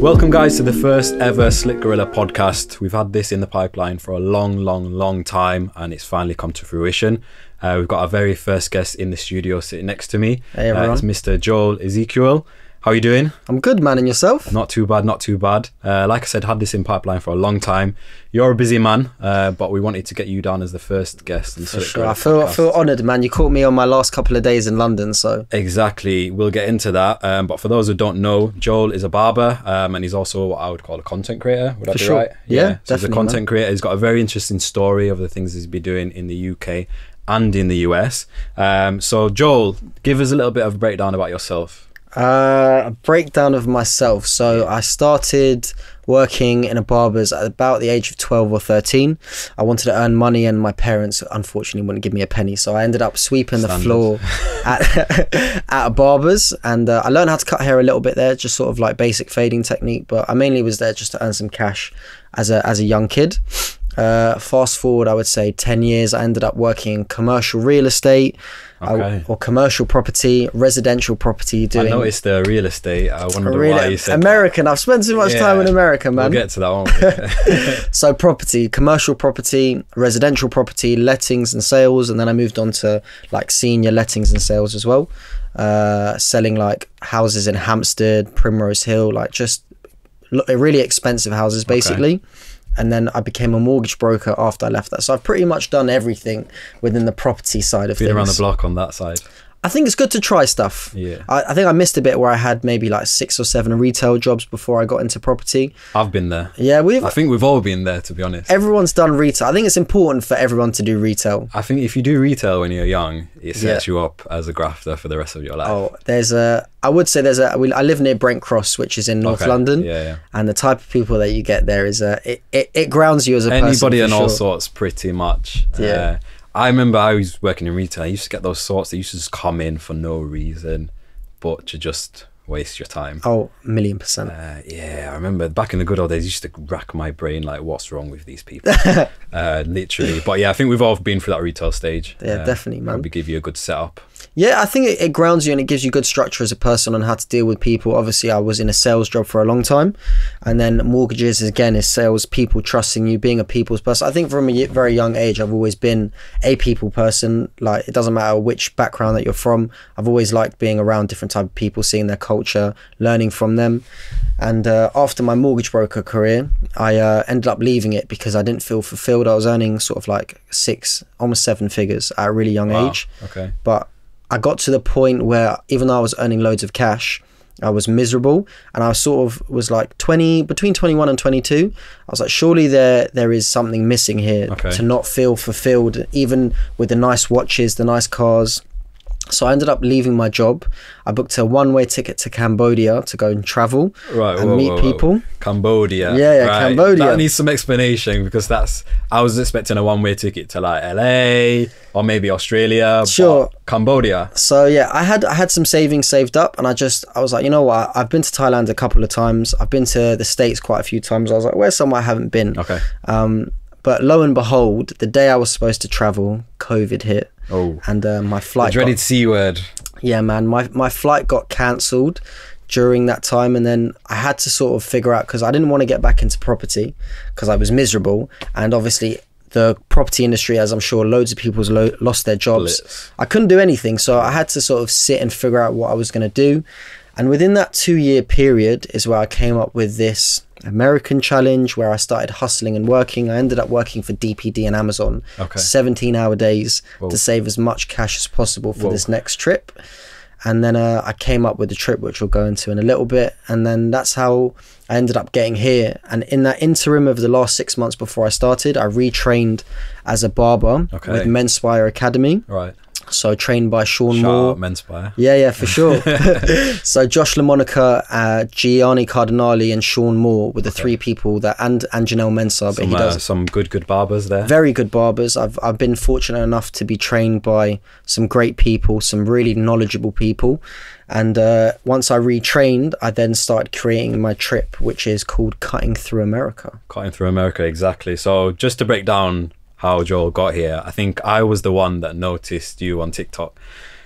Welcome, guys, to the first ever Slick Gorilla podcast. We've had this in the pipeline for a long, long, long time, and it's finally come to fruition. Uh, we've got our very first guest in the studio sitting next to me. Hey, Uh, everyone. it's Mr. Joel Ezekiel. How are you doing? I'm good, man. And yourself? Not too bad, not too bad. Uh, like I said, had this in pipeline for a long time. You're a busy man, uh, but we wanted to get you down as the first guest. For Slick sure. I feel I feel honoured, man. You caught me on my last couple of days in London, so Exactly. We'll get into that. Um, but for those who don't know, Joel is a barber um, and he's also what I would call a content creator. Would that For be sure. right? Yeah, so he's a content creator. He's got a very interesting story of the things he's been doing in the UK and in the US. Um, so, Joel, give us a little bit of a breakdown about yourself. Uh, a breakdown of myself. So I started working in a barber's at about the age of 12 or 13. I wanted to earn money, and my parents unfortunately wouldn't give me a penny. So I ended up sweeping the floor at, at a barber's, and uh, I learned how to cut hair a little bit there, just sort of like basic fading technique. But I mainly was there just to earn some cash as a as a young kid. Uh, fast forward, I would say 10 years, I ended up working in commercial real estate I- Okay. or commercial property, residential property, doing I noticed the real estate. I wonder Really, why you said American. I've spent too much Yeah. time in America, man. We'll get to that one. so property, commercial property, residential property, lettings and sales, and then I moved on to like senior lettings and sales as well, uh, selling like houses in Hampstead, Primrose Hill, like just really expensive houses basically. And then I became a mortgage broker after I left that. So I've pretty much done everything within the property side of Been things. around the block on that side. I think it's good to try stuff. Yeah. I, I think I missed a bit where I had maybe like six or seven retail jobs before I got into property. I've been there. Yeah, we've I think we've all been there, to be honest. everyone's done retail. I think it's important for everyone to do retail. I think if you do retail when you're young, it sets Yeah. you up as a grafter for the rest of your life. Oh, there's a. I would say there's a. we- I live near Brent Cross, which is in North Okay. London, Yeah, yeah. and the type of people that you get there is a. It, it, it grounds you as a person. Anybody and all sorts, pretty much. Yeah. Uh, I remember I was working in retail. I used to get those sorts that used to just come in for no reason, but to just waste your time. Oh, a million percent. Uh, yeah, I remember back in the good old days, I used to rack my brain like, what's wrong with these people? uh, literally. But yeah, I think we've all been through that retail stage. Yeah, Uh, definitely, man. Probably give you a good setup. Yeah, I think it, it grounds you and it gives you good structure as a person on how to deal with people. Obviously, I was in a sales job for a long time, and then mortgages again is sales, people trusting you, being a people's person. I think from a very young age, I've always been a people person. Like it doesn't matter which background that you're from. I've always liked being around different type of people, seeing their culture, learning from them. And uh, after my mortgage broker career, I uh, ended up leaving it because I didn't feel fulfilled. I was earning sort of like six, almost seven figures at a really young Wow. age Okay. but I got to the point where even though I was earning loads of cash, I was miserable and I sort of was like 20 between 21 and 22 I was like surely there there is something missing here Okay. to not feel fulfilled even with the nice watches the nice cars so I ended up leaving my job I booked a one-way ticket to Cambodia to go and travel Right. and whoa, meet whoa, whoa. people Cambodia. Yeah, yeah, right. Cambodia. That needs some explanation because that's. I was expecting a one-way ticket to like LA or maybe Australia. but Sure. Cambodia. So yeah, I had I had some savings saved up, and I just I was like, you know what? I've been to Thailand a couple of times. I've been to the states quite a few times. I was like, where's somewhere I haven't been? Okay. Um, but lo and behold, the day I was supposed to travel, COVID hit, Oh. and uh, my The flight. dreaded Got, C word. yeah, man, my my flight got cancelled during that time, and then I had to sort of figure out because I didn't want to get back into property because I was miserable, and obviously. The property industry, as I'm sure loads of people lo- lost their jobs. Blitz. I couldn't do anything, so I had to sort of sit and figure out what I was going to do. And within that two year period is where I came up with this American challenge where I started hustling and working. I ended up working for DPD and Amazon, Okay. 17 hour days Whoa. to save as much cash as possible for Whoa. this next trip. And then uh, I came up with the trip, which we'll go into in a little bit. And then that's how I ended up getting here. And in that interim of the last six months before I started, I retrained as a barber Okay. with Menspire Academy. Right. So trained by Sean Shout Moore. out Menspire. Yeah, yeah, for sure. so Josh LaMonica, uh, Gianni Cardinali, and Sean Moore were the three people that, and and Janelle Mensah, but Some, he uh, does some good, good barbers there. very good barbers. I've I've been fortunate enough to be trained by some great people, some really knowledgeable people, and uh, once I retrained, I then started creating my trip, which is called Cutting Through America. Cutting through America, exactly. So just to break down how Joel got here, I think I was the one that noticed you on TikTok.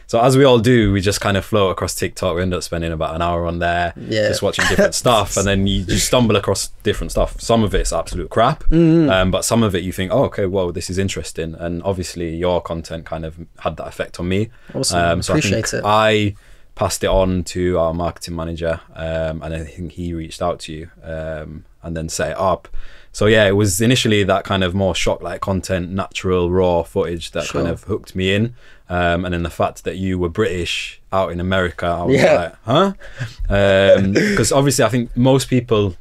So as we all do, we just kind of float across TikTok. We end up spending about an hour on there, Yeah. just watching different stuff, and then you just stumble across different stuff. Some of it's absolute crap, Mm-hmm. um, but some of it you think, oh, okay, whoa, this is interesting. And obviously, your content kind of had that effect on me. Awesome. so I Appreciate think it. I passed it on to our marketing manager, um, and I think he reached out to you um, and then set it up. So yeah, it was initially that kind of more shock like content, natural, raw footage that kind of hooked me in. Um, and then the fact that you were British out in America, I was Yeah. like, huh? Because obviously, I think most people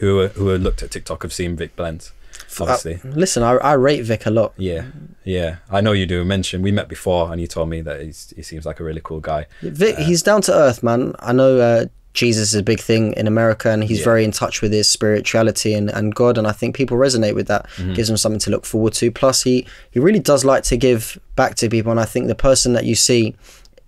who are, who are looked at TikTok have seen Vic Blends. Obviously, Uh, listen, I, I rate Vic a lot. yeah, yeah. I know you do. Mention we met before, and you told me that he's, he seems like a really cool guy. Vic, he's down to earth, man. I know uh, Jesus is a big thing in America, and he's Yeah. very in touch with his spirituality and, and God, and I think people resonate with that. Mm-hmm. Gives them something to look forward to. Plus, he he really does like to give back to people, and I think the person that you see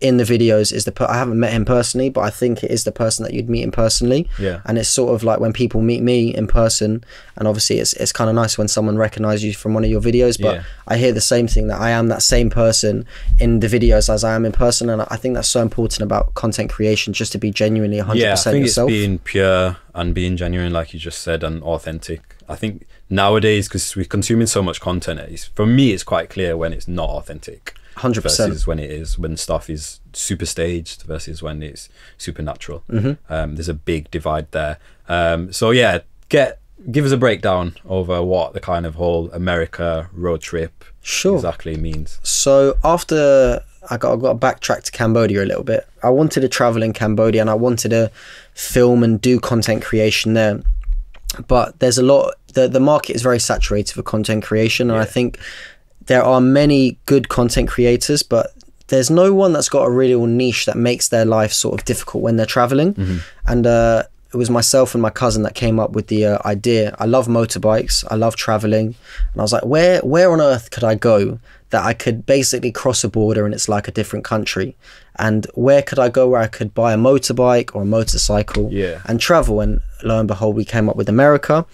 in the videos is the per- I haven't met him personally, but I think it is the person that you'd meet him personally. Yeah. And it's sort of like when people meet me in person, and obviously it's it's kind of nice when someone recognizes you from one of your videos. But Yeah. I hear the same thing that I am that same person in the videos as I am in person, and I think that's so important about content creation, just to be genuinely 100% yeah, I think yourself. it's being pure and being genuine, like you just said, and authentic. I think nowadays, because we're consuming so much content, it's, for me, it's quite clear when it's not authentic. 100%. Versus when it is, when stuff is super staged versus when it's supernatural. Mm-hmm. Um, there's a big divide there. Um, so yeah, get give us a breakdown over what the kind of whole America road trip Sure. exactly means. So after I got I got to backtrack to Cambodia a little bit. I wanted to travel in Cambodia and I wanted to film and do content creation there. But there's a lot the the market is very saturated for content creation and I think there are many good content creators but there's no one that's got a real niche that makes their life sort of difficult when they're traveling. And uh it was myself and my cousin that came up with the uh, idea. I love motorbikes. I love traveling, and I was like, where where on earth could I go that I could basically cross a border and it's like a different country? And where could I go where I could buy a motorbike or a motorcycle Yeah. and travel? And lo and behold, we came up with America.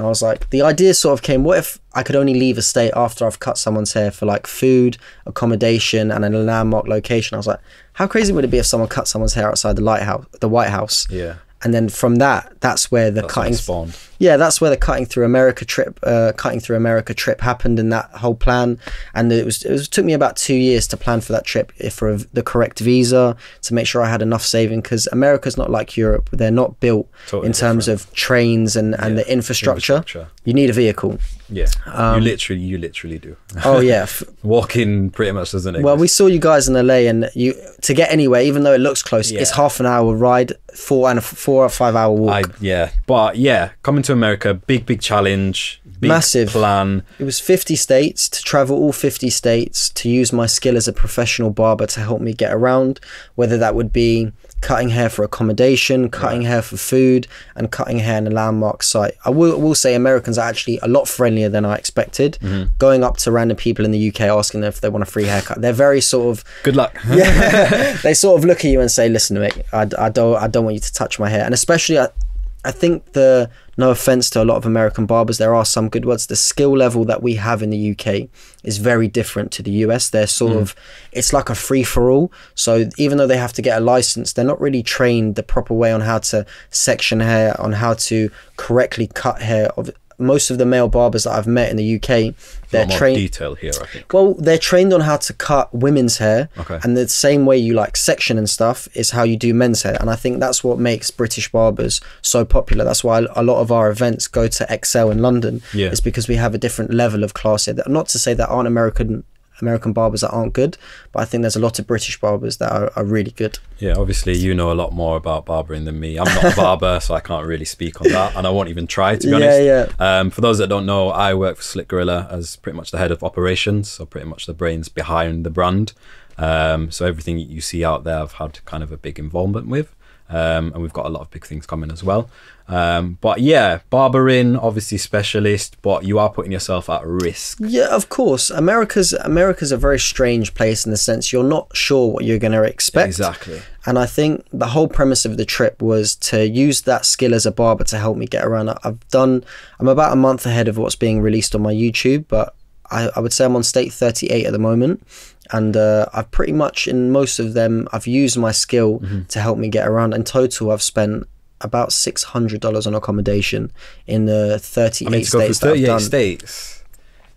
And I was like, the idea sort of came, what if I could only leave a state after I've cut someone's hair for like food, accommodation, and a landmark location? I was like, how crazy would it be if someone cut someone's hair outside the lighthouse, the White House? Yeah, and then from that that's where the that's cutting spawned. Yeah that's where the cutting through america trip uh, cutting through america trip happened in that whole plan. And it was it was took me about two years to plan for that trip if for the correct visa to make sure i had enough saving because america's not like europe. They're not built Totally in terms of trains and and Yeah, the infrastructure. infrastructure. you need a vehicle. Yeah, Um, you literally, you literally do. oh yeah. Walking pretty much doesn't exist. well we saw you guys in la and you to get anywhere even though it looks close it's half an hour ride four and a four or five hour walk. I yeah, but yeah, coming to America, big big challenge, big Massive. plan. It was 50 states to travel all 50 states to use my skill as a professional barber to help me get around, whether that would be cutting hair for accommodation, cutting hair for food, and cutting hair in a landmark site. I will, will say Americans are actually a lot friendlier than I expected. Mm-hmm. Going up to random people in the UK asking them if they want a free haircut, they're very sort of Good luck. yeah, they sort of look at you and say, "Listen, mate, I, I don't, I don't want you to touch my hair." And especially, I, I think the no offense to a lot of American barbers, there are some good ones. The skill level that we have in the UK is very different to the US. They're sort mm. of, it's like a free for all. So even though they have to get a license, they're not really trained the proper way on how to section hair, on how to correctly cut hair. Most of the male barbers that I've met in the UK, they're trained. detail here, I think. Well, they're trained on how to cut women's hair, Okay. and the same way you like section and stuff is how you do men's hair. And I think that's what makes British barbers so popular. That's why a lot of our events go to ExCeL in London. Yeah. is because we have a different level of class here. Not to say that aren't American American barbers that aren't good, but I think there's a lot of British barbers that are, are really good. Yeah, obviously you know a lot more about barbering than me. I'm not a barber, so I can't really speak on that, and I won't even try to be Yeah, honest. yeah. Um, for those that don't know, I work for Slick Gorilla as pretty much the head of operations, so pretty much the brains behind the brand. Um, so everything you see out there, I've had kind of a big involvement with, um, and we've got a lot of big things coming as well. Um, but yeah, barbering, obviously specialist, but you are putting yourself at risk. Yeah, of course. America's America's a very strange place in the sense you're not sure what you're going to expect. Exactly. And I think the whole premise of the trip was to use that skill as a barber to help me get around. I've done, I'm about a month ahead of what's being released on my YouTube, but I, I would say I'm on state 38 at the moment. And uh, I've pretty much in most of them I've used my skill Mm-hmm. to help me get around. In total, I've spent about six hundred dollars on accommodation in the thirty-eight I mean, states that I've 38 done. states.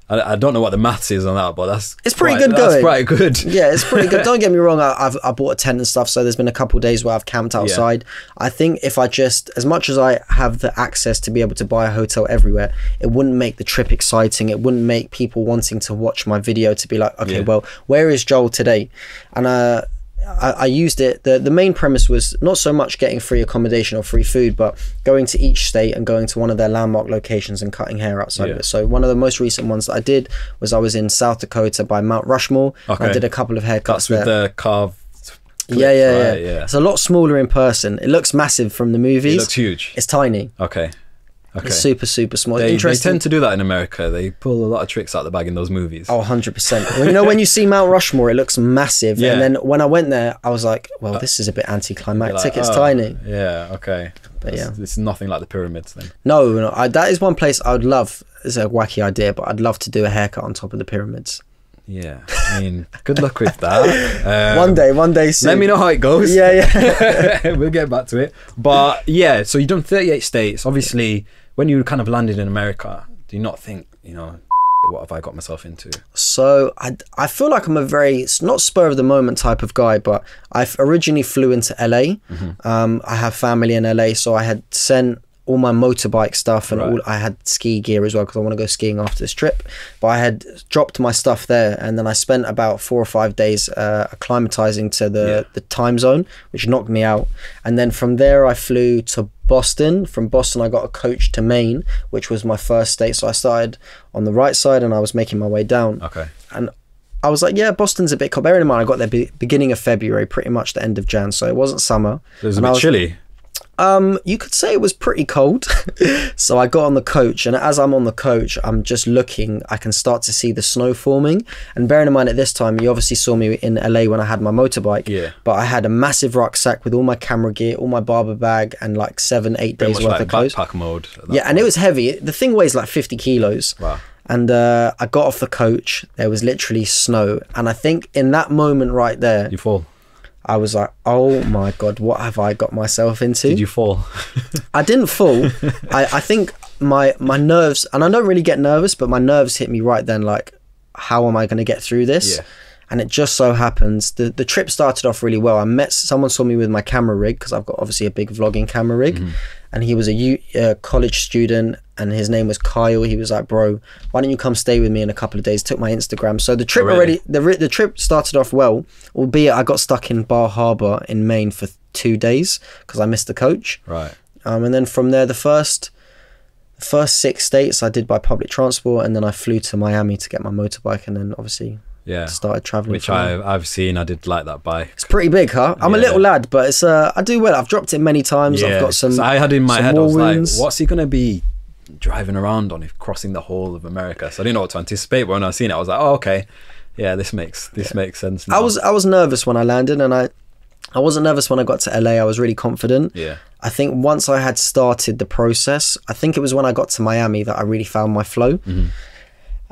I, I don't know what the maths is on that, but that's It's pretty quite- good That's going. quite good. Yeah, it's pretty good. Don't get me wrong. I, I've I bought a tent and stuff, so there's been a couple days where I've camped outside. I think if I just, as much as I have the access to be able to buy a hotel everywhere, it wouldn't make the trip exciting. It wouldn't make people wanting to watch my video to be like, okay, Yeah. well, where is Joel today? And uh, I, I used it. the The main premise was not so much getting free accommodation or free food, but going to each state and going to one of their landmark locations and cutting hair outside of it. So one of the most recent ones that I did was I was in South Dakota by Mount Rushmore. and I did a couple of haircuts That's with there. the carved. yeah, yeah, right, yeah, yeah. It's a lot smaller in person. It looks massive from the movies. It looks huge. it's tiny. Okay. Okay. It's super, super small. they, they tend to do that in America. They pull a lot of tricks out the bag in those movies. Oh, 100%. Well, you know, when you see Mount Rushmore, it looks massive. Yeah. And then when I went there, I was like, well, this is a bit anticlimactic. like, it's oh, tiny. Yeah. Okay. But It's- yeah. It's nothing like the pyramids then. No, no I, that is one place I would love. It's a wacky idea, but I'd love to do a haircut on top of the pyramids. Yeah. I mean, good luck with that. Um, one day, one day soon. Let me know how it goes. Yeah, yeah. we'll get back to it. But yeah, so you've done 38 states. Obviously, when you kind of landed in America, do you not think, you know, what have I got myself into? So I, I feel like I'm a very it's not spur of the moment type of guy, but I originally flew into LA. Mm-hmm. Um, I have family in LA, so I had sent all my motorbike stuff and Right. all I had ski gear as well because I want to go skiing after this trip. But I had dropped my stuff there, and then I spent about four or five days uh, acclimatizing to the Yeah. the time zone, which knocked me out. And then from there, I flew to Boston. From Boston, I got a coach to Maine, which was my first state. So I started on the right side, and I was making my way down Okay. and I was like, yeah, Boston's a bit cold. Bearing in mind, I got there be- beginning of February, pretty much the end of Jan, so it wasn't summer. It was a And I bit was- chilly. Um, you could say it was pretty cold. so I got on the coach, and as I'm on the coach, I'm just looking. I can start to see the snow forming. And bearing in mind, at this time, you obviously saw me in LA when I had my motorbike. Yeah. But I had a massive rucksack with all my camera gear, all my barber bag, and like seven, eight days worth like of clothes. backpack mode. Yeah, and it was heavy. The thing weighs like 50 kilos. Wow. And uh, I got off the coach. There was literally snow. And I think in that moment right there, You fall. I was like, oh my God, what have I got myself into? Did you fall? I didn't fall. I, I think my, my nerves, and I don't really get nervous, but my nerves hit me right then like, how am I going to get through this? Yeah. And it just so happens the, the trip started off really well. I met someone saw me with my camera rig because I've got obviously a big vlogging camera rig, Mm-hmm. And he was a U, uh, college student and his name was Kyle. He was like, "Bro, why don't you come stay with me in a couple of days?" Took my Instagram. So the trip Oh, really? already the the trip started off well, albeit I got stuck in Bar Harbor in Maine for two days because I missed the coach. Right. Um, and then from there, the first the first six states I did by public transport, and then I flew to Miami to get my motorbike, and then obviously Yeah. started traveling. Which. I, I've seen. I did like that bike. It's pretty big, huh? I'm a little lad, but it's uh, I do well. I've dropped it many times. I've got some. So I had in my head, I was wounds. like, what's he going to be driving around on if crossing the whole of America? So I didn't know what to anticipate. But when I seen it, I was like, oh, okay. Yeah, this makes this makes sense. I was I was nervous when I landed, and I I wasn't nervous when I got to LA. I was really confident. Yeah. I think once I had started the process, I think it was when I got to Miami that I really found my flow. Mm-hmm.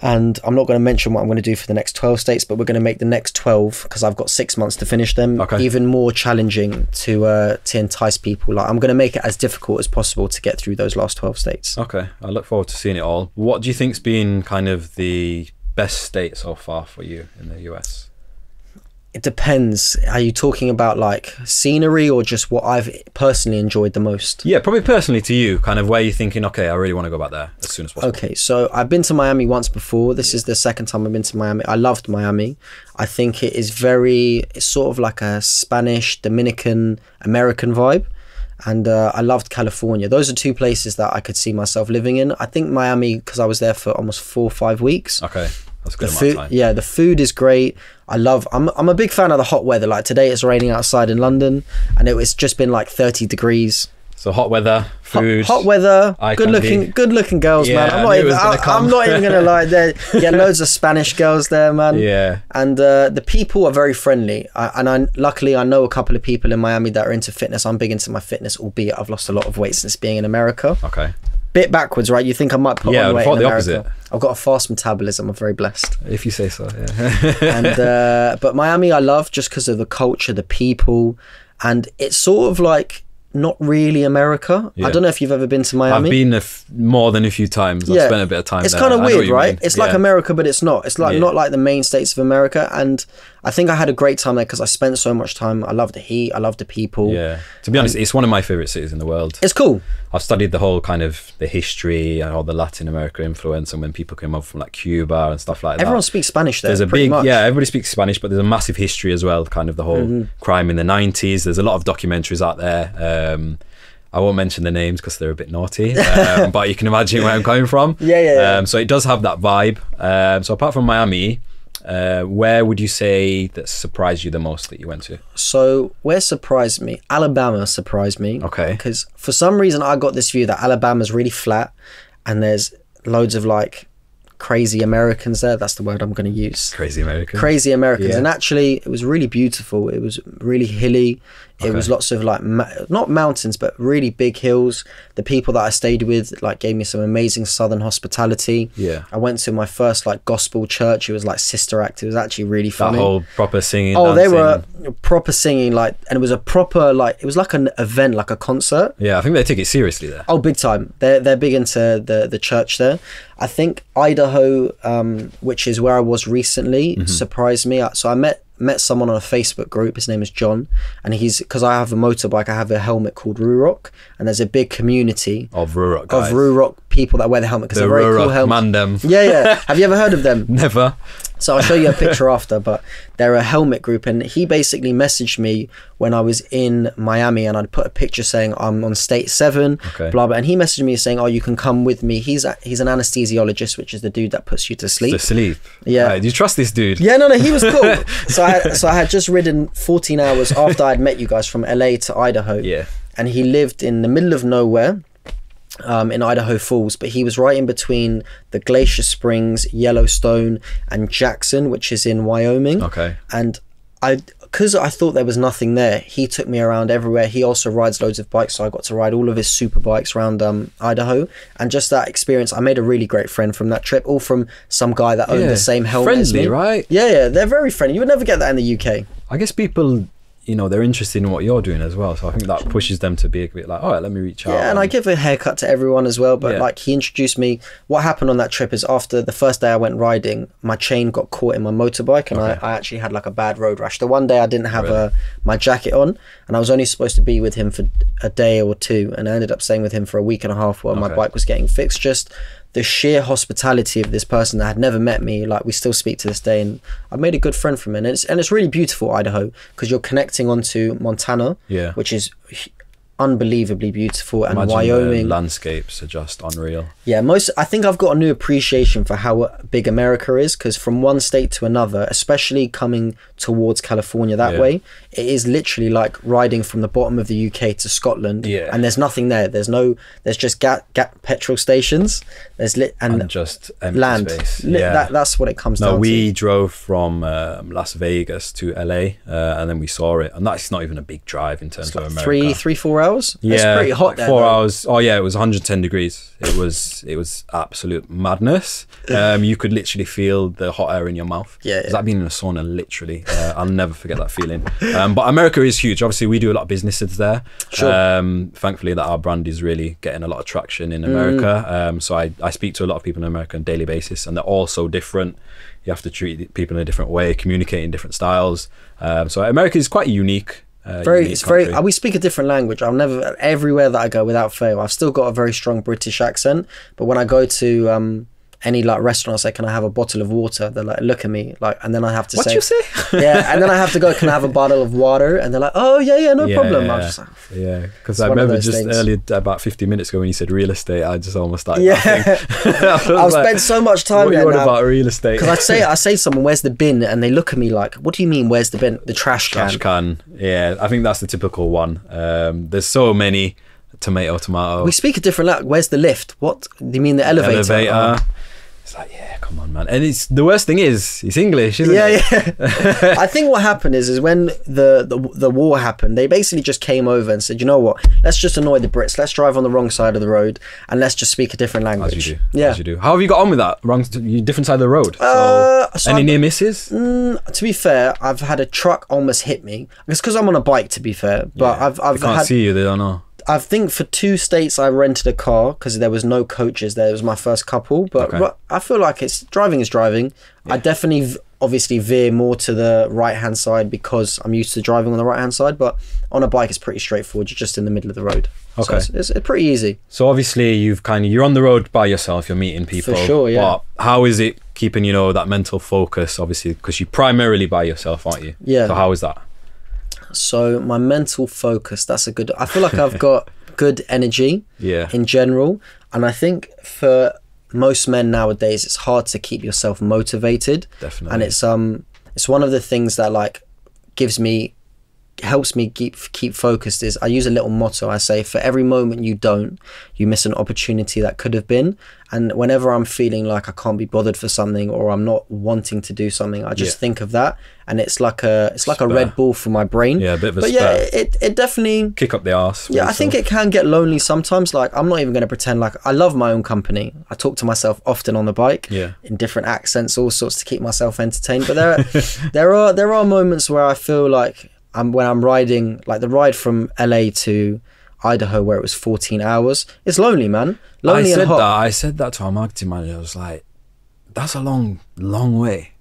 And I'm not going to mention what I'm going to do for the next 12 states, but we're going to make the next 12 because I've got six months to finish them Okay. even more challenging to uh, to entice people. Like I'm going to make it as difficult as possible to get through those last 12 states. Okay, I look forward to seeing it all. What do you think's been kind of the best state so far for you in the US? It depends. Are you talking about like scenery or just what I've personally enjoyed the most? Yeah, probably personally to you, kind of where you're thinking, okay, I really want to go back there as soon as possible. Okay, so I've been to Miami once before. This is the second time I've been to Miami. I loved Miami. I think it is very, it's sort of like a Spanish, Dominican, American vibe. And uh, I loved California. Those are two places that I could see myself living in. I think Miami, because I was there for almost four or five weeks. Okay, that's a The good food, yeah, the food is great. I love. I'm, I'm a big fan of the hot weather. Like today, it's raining outside in London, and it was just been like 30 degrees. So hot weather, food, hot weather, good looking, good looking girls, Yeah, man. I'm not even. I, I'm not even gonna lie. There, yeah, loads of Spanish girls there, man. Yeah, And uh, the people are very friendly. I, and I luckily I know a couple of people in Miami that are into fitness. I'm big into my fitness, albeit I've lost a lot of weight since being in America. okay. Bit backwards, right? You think I might put Yeah, on weight in the America. opposite. I've got a fast metabolism. I'm very blessed. If you say so, yeah. and uh, but Miami I love just because of the culture, the people, and it's sort of like not really America. Yeah. I don't know if you've ever been to Miami. I've been a f- more than a few times. I've Yeah. spent a bit of time it's kind of I know what weird, right? mean. It's like America, but it's not. It's like Yeah. not like the main states of America. And I think I had a great time there because I spent so much time. I love the heat. I love the people. Yeah. To be honest, it's one of my favorite cities in the world. It's cool. I've studied the whole kind of the history and all the Latin America influence, and when people came over from like Cuba and stuff like that. Everyone speaks Spanish there. there's a big much. yeah everybody speaks spanish but there's a massive history as well kind of the whole Mm-hmm. crime in the 90s there's a lot of documentaries out there um I won't mention the names because they're a bit naughty, um, but you can imagine where I'm coming from. Yeah, yeah, yeah. Um, so it does have that vibe. Um, so apart from Miami, uh, where would you say that surprised you the most that you went to? So where surprised me? Alabama surprised me. Okay. Because for some reason I got this view that Alabama's really flat, and there's loads of like crazy Americans there. That's the word I'm going to use. Crazy Americans. Crazy Americans, Yeah. and actually it was really beautiful. It was really hilly. It was lots of like ma- not mountains, but really big hills. The people that I stayed with like gave me some amazing southern hospitality. Yeah. I went to my first like gospel church. It was like Sister Act. It was actually really That whole proper singing. Oh, they were proper singing, like, and it was a proper, like, it was like an event, like a concert. Yeah, I think they take it seriously there. Oh, big time! They're they're big into the the church there. I think Idaho, um, which is where I was recently, Mm-hmm. surprised me. So I met met someone on a Facebook group. His name is John, and he's because I have a motorbike. I have a helmet called Ruroc, and there's a big community Of Ruroc guys. of Ruroc people that wear the helmet because The they're very cool Ruroc helmets. Mandem. Yeah, yeah. Have you ever heard of them? Never. So I'll show you a picture after, but they're a helmet group, and he basically messaged me when I was in Miami, and I'd put a picture saying I'm on state seven, Okay. blah blah, and he messaged me saying, "Oh, you can come with me." He's a, he's an anesthesiologist, which is the dude that puts you to sleep. To sleep. Yeah. Right, do you trust this dude? Yeah, no, no, he was cool. so I so I had just ridden 14 hours after I'd met you guys from LA to Idaho. Yeah. And he lived in the middle of nowhere. Um, in Idaho Falls, but he was right in between the Glacier Springs, Yellowstone, and Jackson, which is in Wyoming. Okay. And I, because I thought there was nothing there, he took me around everywhere. He also rides loads of bikes, so I got to ride all of his super bikes around um, Idaho. And just that experience, I made a really great friend from that trip, all from some guy that owned Yeah. the same helmet as Friendly, me. right? Yeah, yeah, they're very friendly. You would never get that in the UK. I guess people, you know, they're interested in what you're doing as well. So I think that pushes them to be a bit like, all right, let me reach out. Yeah, and I give a haircut to everyone as well. But Yeah. like he introduced me. What happened on that trip is after the first day I went riding, my chain got caught in my motorbike, and Okay. I, I actually had like a bad road rash. The one day I didn't have Really? a my jacket on, and I was only supposed to be with him for a day or two, and I ended up staying with him for a week and a half while my bike was getting fixed. Just the sheer hospitality of this person that had never met me, like we still speak to this day, and I made a good friend from him. And it's and it's really beautiful, Idaho, because you're connecting onto Montana, Yeah. which is unbelievably beautiful, and Imagine Wyoming. the landscapes are just unreal. Yeah, most. I think I've got a new appreciation for how big America is because from one state to another, especially coming towards California that Yeah. way, it is literally like riding from the bottom of the UK to Scotland. Yeah. and there's nothing there. There's no. There's just gas, gas petrol stations. There's lit and, And just empty land. space. Yeah. that, that's what it comes no, we to. drove from um, Las Vegas to LA, uh, and then we saw it, and that's not even a big drive in terms It's of like America. three, three, four hours. Yeah, it's pretty hot like there. Four though. hours. Oh yeah, it was 110 degrees. It was it was absolute madness. Um, you could literally feel the hot air in your mouth. Yeah, It's yeah. like being in a sauna. Literally, uh, I'll never forget that feeling. Um, but America is huge. Obviously, we do a lot of businesses there. Sure. Um, thankfully, that our brand is really getting a lot of traction in America. Mm. Um, so I I speak to a lot of people in America on a daily basis, and they're all so different. You have to treat people in a different way, communicate in different styles. Um, so America is quite unique. Uh, very it's very we speak a different language i'll never everywhere that i go without fail i've still got a very strong british accent but when i go to um any like restaurant i say can i have a bottle of water they're like look at me like and then i have to say What you say? yeah and then i have to go can i have a bottle of water and they're like oh yeah yeah no problem i'm like Yeah, because I remember just things. earlier, about 50 minutes ago, when you said real estate, I just almost started yeah I've like, spent so much time What you on about real estate? because I say I say to someone, "Where's the bin?" and they look at me like, "What do you mean? Where's the bin? The trash can?" Trash can. Yeah, I think that's the typical one. Um, there's so many tomato, tomato. We speak a different language. Where's the lift? What do you mean? The elevator? elevator. Oh. It's like, yeah, come on, man. And it's the worst thing is it's English, isn't yeah, it? yeah. I think what happened is, is when the, the the war happened, they basically just came over and said, you know what? Let's just annoy the Brits. Let's drive on the wrong side of the road and let's just speak a different language. As you do. Yeah. As you do. How have you got on with that? Wrong, different side of the road. So, Uh, so any I'm- near misses? to be fair, I've had a truck almost hit me. It's because I'm on a bike, to be fair. But Yeah. I've I've they can't had see you. They don't know. I think for two states I rented a car because there was no coaches there. It was my first couple, but Okay. I feel like it's driving is driving. I definitely obviously veer more to the right hand side because I'm used to driving on the right hand side. But on a bike, it's pretty straightforward. You're just in the middle of the road. So Okay. it's, it's, it's pretty easy. So obviously you've kind of you're on the road by yourself. You're meeting people. For sure, yeah. But how is it keeping you know that mental focus? Obviously, because you're primarily by yourself, aren't you? Yeah. So how is that? So my mental focus. That's a good. I feel like I've got good energy. Yeah. in general. And I think for most men nowadays, it's hard to keep yourself motivated. Definitely. And it's um, it's one of the things that like gives me helps me keep keep focused is I use a little motto I say for every moment you don't you miss an opportunity that could have been and whenever I'm feeling like I can't be bothered for something or I'm not wanting to do something I just Yeah. think of that and it's like a it's like a Red Bull for my brain Yeah, a bit of a but yeah it, it definitely Kick up the ass. yeah, I think it can get lonely sometimes. Like, I'm not even going to pretend like I love my own company. I talk to myself often on the bike, Yeah. in different accents, all sorts to keep myself entertained. But there, there are there are moments where I feel like I'm when I'm riding, like the ride from LA to Idaho, where it was 14 hours. It's lonely, man. Lonely I said and hot. that. I said that to our marketing manager. I was like, "That's a long, long way,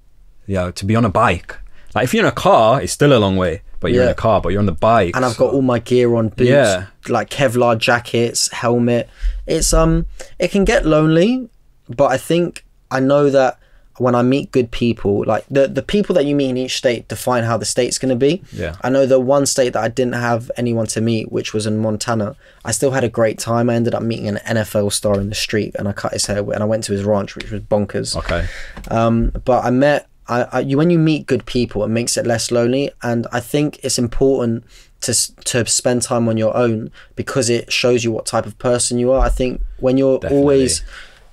yeah, to be on a bike. Like if you're in a car, it's still a long way, but you're in a car, but you're on the bike. and I've so- got all my gear on boots Yeah. like kevlar jackets helmet it's um it can get lonely but i think i know that when i meet good people like the the people that you meet in each state define how the state's going to be Yeah. i know the one state that i didn't have anyone to meet which was in montana i still had a great time i ended up meeting an nfl star in the street and i cut his hair and i went to his ranch which was bonkers okay. um, but I met I, I you when you meet good people, it makes it less lonely, and I think it's important to to spend time on your own because it shows you what type of person you are. I think when you're Definitely. always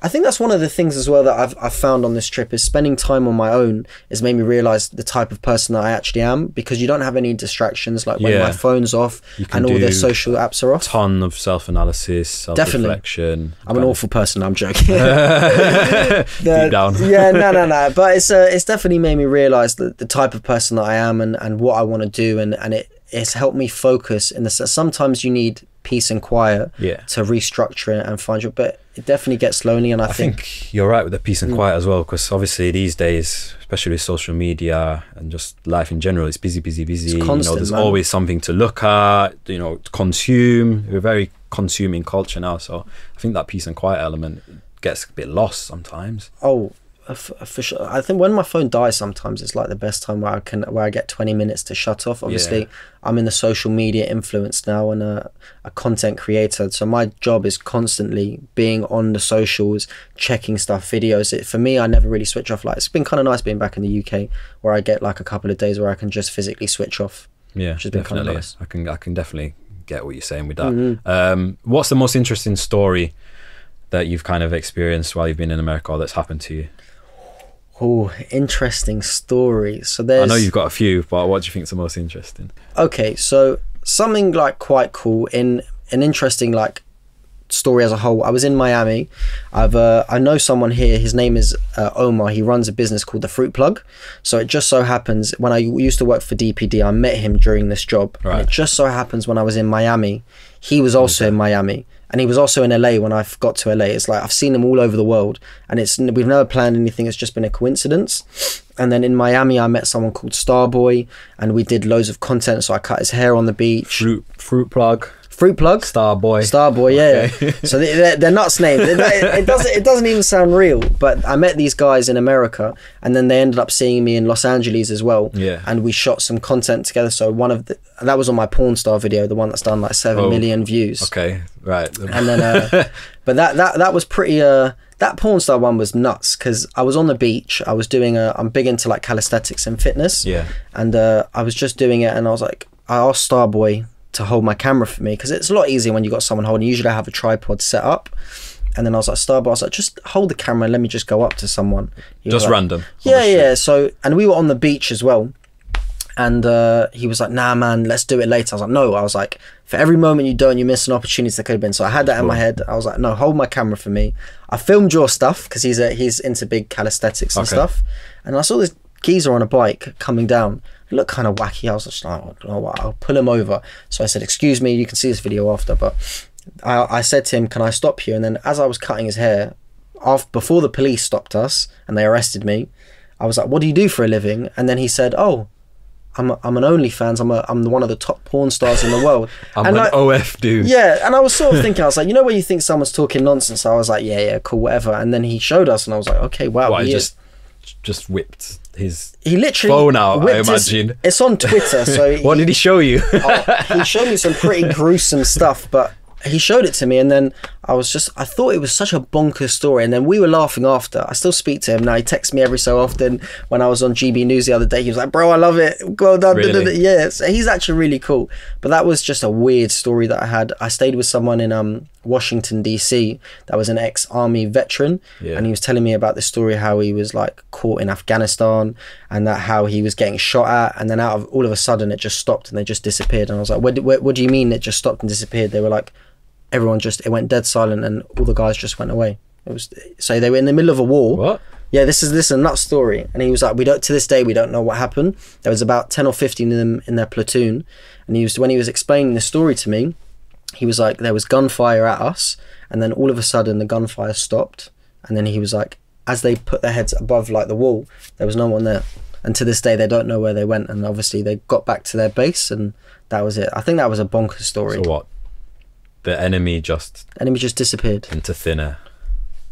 I think that's one of the things as well that I've, I've found on this trip is spending time on my own has made me realize the type of person that I actually am because you don't have any distractions like when Yeah. my phone's off and all the social apps are off. Ton of self-analysis, self-reflection. I'm an awful person. I'm joking. Deep down. yeah, no, no, no. But it's uh, it's definitely made me realize that the type of person that I am and, and what I want to do, and and it it's helped me focus. In the sense, sometimes you need peace and quiet Yeah. to restructure it and find your. But it definitely gets lonely, and I, I think, think you're right with the Mm. peace and quiet as well, because obviously these days, especially with social media and just life in general, it's busy, busy, busy. you know, there's man. always something to look at. You know, to consume. We're a very consuming culture now, so I think that peace and quiet element gets a bit lost sometimes. oh. For sure, I think when my phone dies, sometimes it's like the best time where I can where I get twenty minutes to shut off. Obviously, Yeah. I'm in the social media influence now and a, a content creator, so my job is constantly being on the socials, checking stuff, videos. It, for me, I never really switch off. Like it's been kind of nice being back in the UK, where I get like a couple of days where I can just physically switch off. Yeah, Which has been kinda definitely. nice. Mm-hmm. I can I can definitely get what you're saying with that. Um, what's the most interesting story that you've kind of experienced while you've been in America or that's happened to you? Oh, interesting story. So there's I know you've got a few, but what do you think is the most interesting? okay so something like quite cool in an interesting like story as a whole. I was in miami. I've uh, i know someone here. His name is uh, omar. He runs a business called the fruit plug. So it just so happens when i used to work for dpd i met him during this job. And Right. it just so happens when i was in miami he was also in miami and he was also in la when i got to la it's like i've seen him all over the world and it's we've never planned anything it's just been a coincidence and then in Miami, I met someone called Starboy, and we did loads of content. So I cut his hair on the beach. Fruit fruit plug, Fruit plug, Starboy. Starboy, yeah. Okay. yeah. so they, they're, they're nuts names. It, it, it doesn't it doesn't even sound real. But I met these guys in America, and then they ended up seeing me in Los Angeles as well. Yeah. And we shot some content together. So one of the that was on my porn star video, the one that's done like seven Oh, million views. Okay, right. And then, uh, but that that that was pretty. Uh, that porn star one was nuts because I was on the beach. I was doing a. I'm big into like calisthenics and fitness. Yeah. And uh, I was just doing it, and I was like, I asked Starboy to hold my camera for me because it's a lot easier when you've got someone holding. Usually, I have a tripod set up, And then I was like, Starboy, I was like, just hold the camera and let me just go up to someone. He Just like, random. Yeah, yeah. So, and we were on the beach as well. And uh, he was like, nah, man, let's do it later. I was like, no. I was like, for every moment you don't, you miss an opportunity that could have been. So I had that in my head. I was like, no, hold my camera for me. I filmed your stuff because he's a, he's into big calisthenics and Okay. stuff. And I saw this geezer on a bike coming down. Looked kind of wacky. I was just like, oh, oh know what, I'll pull him over. So I said, excuse me, you can see this video after. But I, I said to him, can I stop you? And then as I was cutting his hair, after, before the police stopped us and they arrested me, I was like, "What do you do for a living?" And then he said, "Oh, I'm a, I'm an OnlyFans. I'm a I'm one of the top porn stars in the world." I'm and an OF dude. yeah, and I was sort of thinking, I was like, you know, when you think someone's talking nonsense, I was like, yeah, yeah, cool, whatever. And then he showed us, and I was like, okay, wow, Why he just just whipped his He literally phone out, I whipped his- imagine. it's on Twitter, so What did he show you? oh, he showed me some pretty gruesome stuff, but he showed it to me, and then I was just, I thought it was such a bonkers story, and then we were laughing after. I still speak to him now. He texts me every so often. When I was on GB News the other day, he was like, "Bro, I love it. Well done." Really? da, da, da." Yeah, so he's actually really cool. But that was just a weird story that I had. I stayed with someone in um Washington DC that was an ex-army veteran, Yeah. and he was telling me about the story how he was like caught in Afghanistan and that how he was getting shot at, and then out of all of a sudden it just stopped and they just disappeared. And I was like, "What? What, what do you mean it just stopped and disappeared?" They were like, "Everyone just it went dead silent and all the guys just went away." It was so they were in the middle of a war. what? Yeah, this is this is a nut story. And he was like, we don't to this day we don't know what happened. There was about ten or fifteen of them in their platoon, and he was when he was explaining the story to me, he was like, there was gunfire at us, and then all of a sudden the gunfire stopped, and then he was like, as they put their heads above like the wall, there was no one there, and to this day they don't know where they went, and obviously they got back to their base, and that was it. I think that was a bonkers story. So what? The enemy just Enemy just disappeared. into thin air.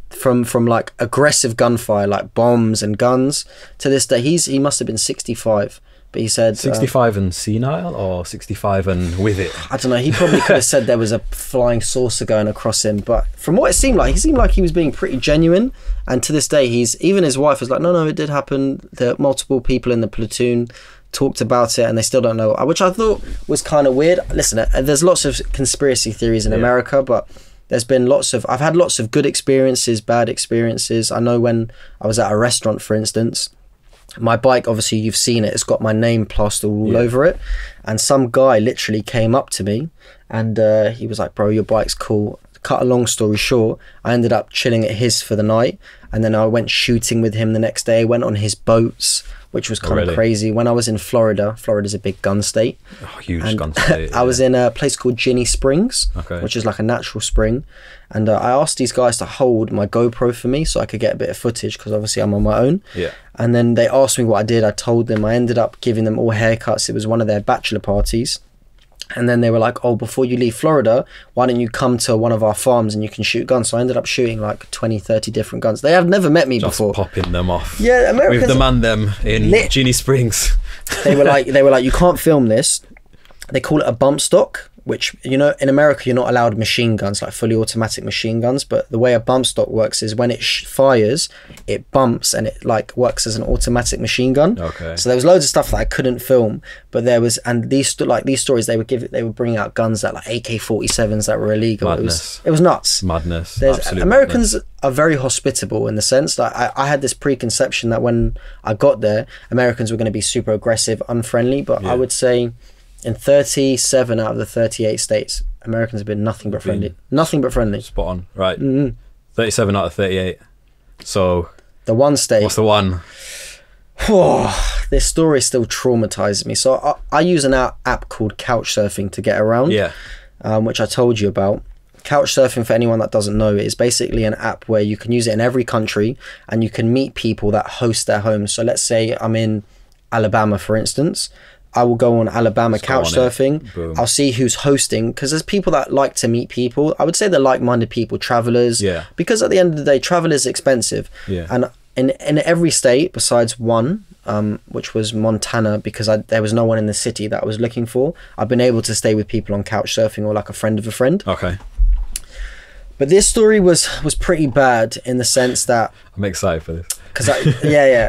from from like aggressive gunfire, like bombs and guns. To this day, he's he must have been sixty five, but he said uh, 65 and senile or 65 and with it? I don't know. He probably could have said there was a flying saucer going across him, but from what it seemed like, he seemed like he was being pretty genuine. And to this day, he's even his wife was like, "No, no, it did happen." The multiple people in the platoon talked about it, and they still don't know, which I thought was kind of weird. Listen, uh, there's lots of conspiracy theories in Yeah. America, but there's been lots of I've had lots of good experiences, bad experiences. I know when I was at a restaurant, for instance my bike obviously you've seen it it's got my name plastered all Yeah. over it and some guy literally came up to me and uh, he was like bro your bike's cool cut a long story short i ended up chilling at his for the night and then i went shooting with him the next day went on his boats which was Oh, kind of crazy when i was in florida florida's a big gun state Oh, huge gun state. I was in a place called Ginnie Springs, Okay. which is like a natural spring. And uh, I asked these guys to hold my GoPro for me so I could get a bit of footage because obviously I'm on my own. Yeah. And then they asked me what I did. I told them. I ended up giving them all haircuts. It was one of their bachelor parties. And then they were like, oh, before you leave Florida, why don't you come to one of our farms and you can shoot guns? So I ended up shooting like 20, 30 different guns. They have never met me Just before. popping them off. Yeah, With Americans. the man them in Lit. Ginnie Springs. they were like they were like you can't film this they call it a bump stock which you know in america you're not allowed machine guns like fully automatic machine guns but the way a bump stock works is when it sh- fires it bumps and it like works as an automatic machine gun Okay. so there was loads of stuff that i couldn't film but there was and these like these stories they would give they would bring out guns that like ak-47s that were illegal it was Madness. it was nuts Madness. there's Absolute Americans madness. are very hospitable in the sense that I, I had this preconception that when I got there, Americans were going to be super aggressive, unfriendly. But Yeah. I would say in 37 out of the 38 states, Americans have been nothing but Been- friendly. Nothing but friendly. Spot on. Right. Mm-hmm. 37 out of 38. So, The one state, what's the one? this story still traumatizes me. So I, I use an app, app called Couchsurfing to get around. Yeah. um, which I told you about. Couchsurfing, for anyone that doesn't know, is basically an app where you can use it in every country and you can meet people that host their homes. So let's say I'm in Alabama, for instance. I will go on Alabama go on it. Couchsurfing. Boom. I'll see who's hosting because there's people that like to meet people. I would say they're like-minded people, travelers. Yeah. Because at the end of the day, travel is expensive. Yeah. And in in every state besides one, um, which was Montana, because I, there was no one in the city that I was looking for. I've been able to stay with people on couch surfing or like a friend of a friend. Okay. But this story was was pretty bad in the sense that I'm excited for this. Because I yeah yeah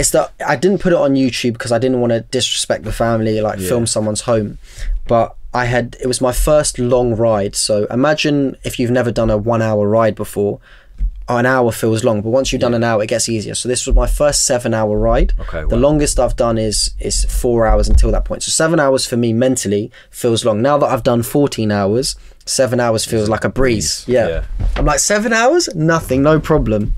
it's that I didn't put it on YouTube because I didn't want to disrespect the family like Yeah. film someone's home, but I had it was my first long ride. So imagine if you've never done a one hour ride before. An hour feels long, but once you've done an hour, it gets easier. So this was my first seven hour ride. Okay, The longest I've done is is four hours until that point. So seven hours for me mentally feels long. Now that I've done fourteen hours, seven hours feels like a breeze. breeze, Yeah. yeah. I'm like seven hours, nothing, no problem.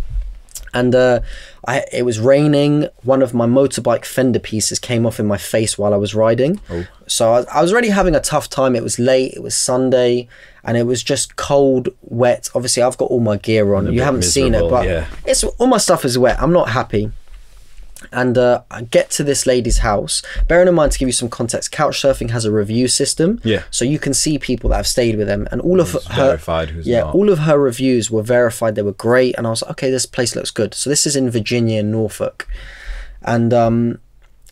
And uh, I it was raining. One of my motorbike fender pieces came off in my face while I was riding. Oh. So I, I was already having a tough time. It was late. It was Sunday, and it was just cold, wet. Obviously, I've got all my gear on. You haven't seen it, but yeah. it's all my stuff is wet. I'm not happy. And uh, I get to this lady's house. Bearing in mind to give you some context, Couchsurfing has a review system. Yeah. So you can see people that have stayed with them, and all of her verified, who's yeah, not. all of her reviews were verified. They were great, and I was like, okay, this place looks good. So this is in Virginia, Norfolk, and um,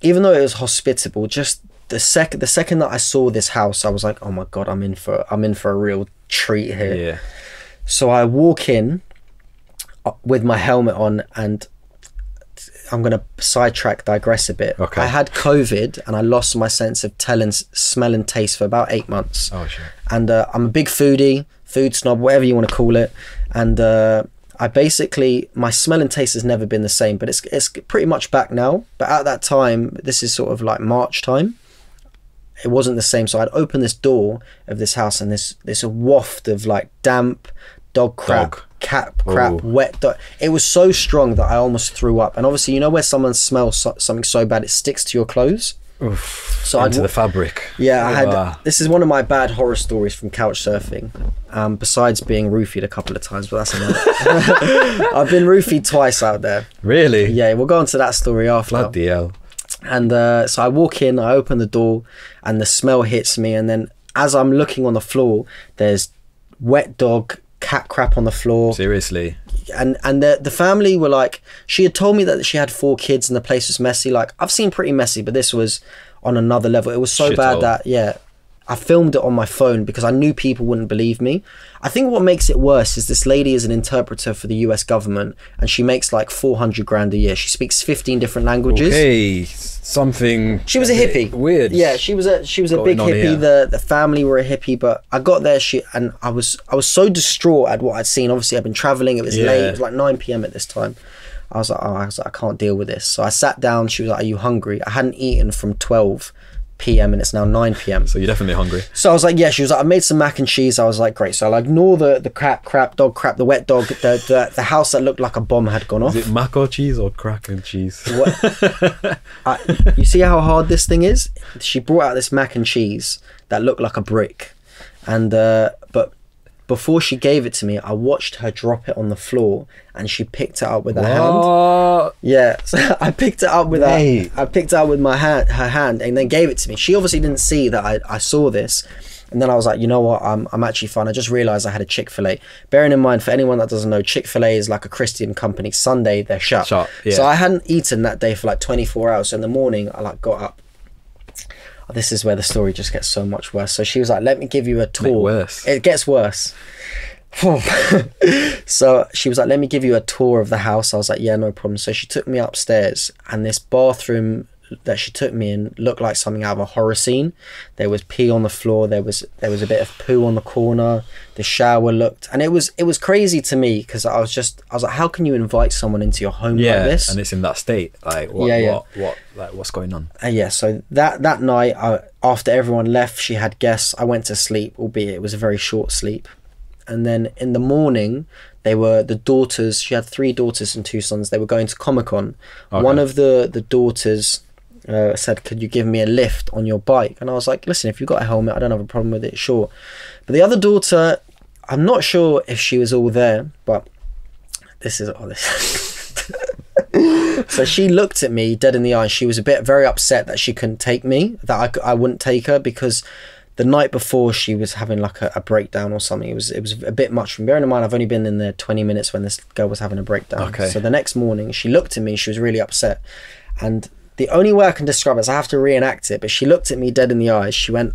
even though it was hospitable, just the second the second that I saw this house, I was like, oh my god, I'm in for I'm in for a real treat here. Yeah. So I walk in uh, with my helmet on and I'm going to sidetrack, digress a bit. Okay. I had COVID and I lost my sense of telling, smell and taste for about eight months. Oh shit. And uh, I'm a big foodie, food snob, whatever you want to call it. And uh, I basically, my smell and taste has never been the same, but it's, it's pretty much back now. But at that time, this is sort of like March time it wasn't the same. So I'd open this door of this house and this this waft of like damp dog crap, Dog. Cat crap, Ooh. wet dog. It was so strong that I almost threw up. And obviously, you know where someone smells so, something so bad it sticks to your clothes. Oof. So I'd the fabric. Yeah, I had. Ah. This is one of my bad horror stories from couch surfing. Um, besides being roofied a couple of times, but that's another. I've been roofied twice out there. Really? Yeah, we'll go on to that story after. Bloody hell. And uh, so I walk in, I open the door, and the smell hits me. And then as I'm looking on the floor, there's wet dog, cat crap on the floor. Seriously. And and the the family were like, she had told me that she had four kids and the place was messy. Like I've seen pretty messy, but this was on another level. It was so bad Shithole. that yeah. I filmed it on my phone because I knew people wouldn't believe me. I think what makes it worse is this lady is an interpreter for the US government and she makes like 400 grand a year. She speaks 15 different languages. Okay. Something. She was a bit hippie. Weird. Yeah, she was a she was a big hippie. here. The the family were a hippie, but I got there she and I was I was so distraught at what I'd seen. Obviously, I'd been traveling. It was late. It was like nine p.m. at this time. I was like, oh, I was like, I can't deal with this. So I sat down. She was like, Are you hungry? I hadn't eaten from twelve p.m. and it's now nine p.m. So you're definitely hungry. So I was like, yeah. She was like, I made some mac and cheese. I was like, great. So I'll ignore the the crap, crap, dog crap, the wet dog, the the, the house that looked like a bomb had gone off. Is it mac or cheese or crack and cheese? What? I, you see how hard this thing is? She brought out this mac and cheese that looked like a brick, and uh, but before she gave it to me, I watched her drop it on the floor, and she picked it up with her hand. Yeah, so I picked it up with Mate. her. I picked it up with my hand, her hand, and then gave it to me. She obviously didn't see that I, I saw this. And then I was like, you know what? I'm, I'm actually fine. I just realized I had a Chick fil A. Bearing in mind, for anyone that doesn't know, Chick fil A is like a Christian company. Sunday, they're shut. Shut, yeah. So I hadn't eaten that day for like 24 hours. So in the morning, I like got up. This is where the story just gets so much worse. So she was like, let me give you a tour. worse. It gets worse. so she was like, "Let me give you a tour of the house." I was like, "Yeah, no problem." So she took me upstairs, and this bathroom that she took me in looked like something out of a horror scene. There was pee on the floor. There was there was a bit of poo on the corner. The shower looked, and it was it was crazy to me because I was just I was like, "How can you invite someone into your home Yeah, like this?" and it's in that state. Like what? Yeah, yeah. What? What? Like what's going on? Uh, yeah, so that that night, I, after everyone left, she had guests. I went to sleep, albeit it was a very short sleep. And then in the morning, they were the daughters. She had three daughters and two sons. They were going to Comic Con. Okay. One of the the daughters uh, said, "Could you give me a lift on your bike?" And I was like, "Listen, if you've got a helmet, I don't have a problem with it. Sure." But the other daughter, I'm not sure if she was all there, but this is oh, this. so she looked at me dead in the eye. She was a bit very upset that she couldn't take me, that I, I wouldn't take her because the night before she was having like a, a breakdown or something. It was it was a bit much. From bearing in mind, I've only been in there twenty minutes when this girl was having a breakdown. Okay. So the next morning, she looked at me. She was really upset, and the only way I can describe it is I have to reenact it. But she looked at me dead in the eyes. She went.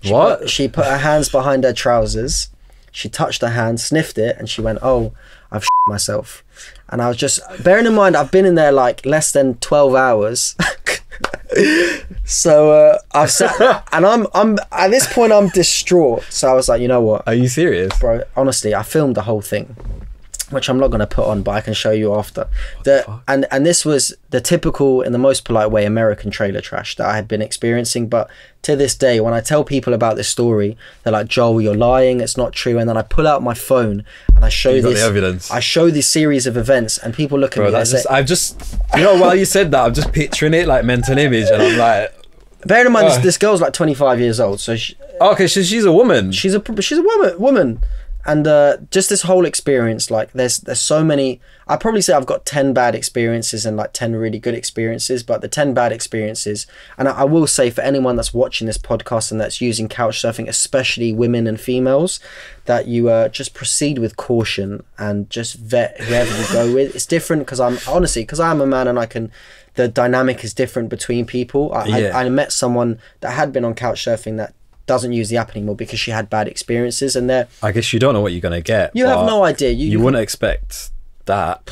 She What? Put, she put her hands behind her trousers. She touched her hand, sniffed it, and she went, "Oh, I've myself." And I was just bearing in mind I've been in there like less than twelve hours. So uh, I've sat, and I'm I'm at this point I'm distraught. So I was like, you know what, Are you serious? bro? Honestly, I filmed the whole thing, which I'm not gonna put on, but I can show you after. The, and and this was the typical, in the most polite way, American trailer trash that I had been experiencing. But to this day, when I tell people about this story, they're like, Joel, you're lying. It's not true. And then I pull out my phone and I show You this the evidence. I show this series of events, and people look at Bro, me. that's just, I've just, you know, while you said that, I'm just picturing it like mental image, and I'm like, Bear in mind, this, Oh. this girl's like 25 years old, so she, okay, so she's a woman. she's a she's a woman woman and uh, just this whole experience like there's there's so many i probably say i've got 10 bad experiences and like 10 really good experiences but the 10 bad experiences and I, I will say for anyone that's watching this podcast and that's using couch surfing especially women and females that you uh, just proceed with caution and just vet whoever you go with it's different because i'm honestly because i'm a man and i can the dynamic is different between people I, Yeah. I, I met someone that had been on couch surfing that doesn't use the app anymore because she had bad experiences and there I guess you don't know what you're gonna get. you have no idea you, You wouldn't expect that.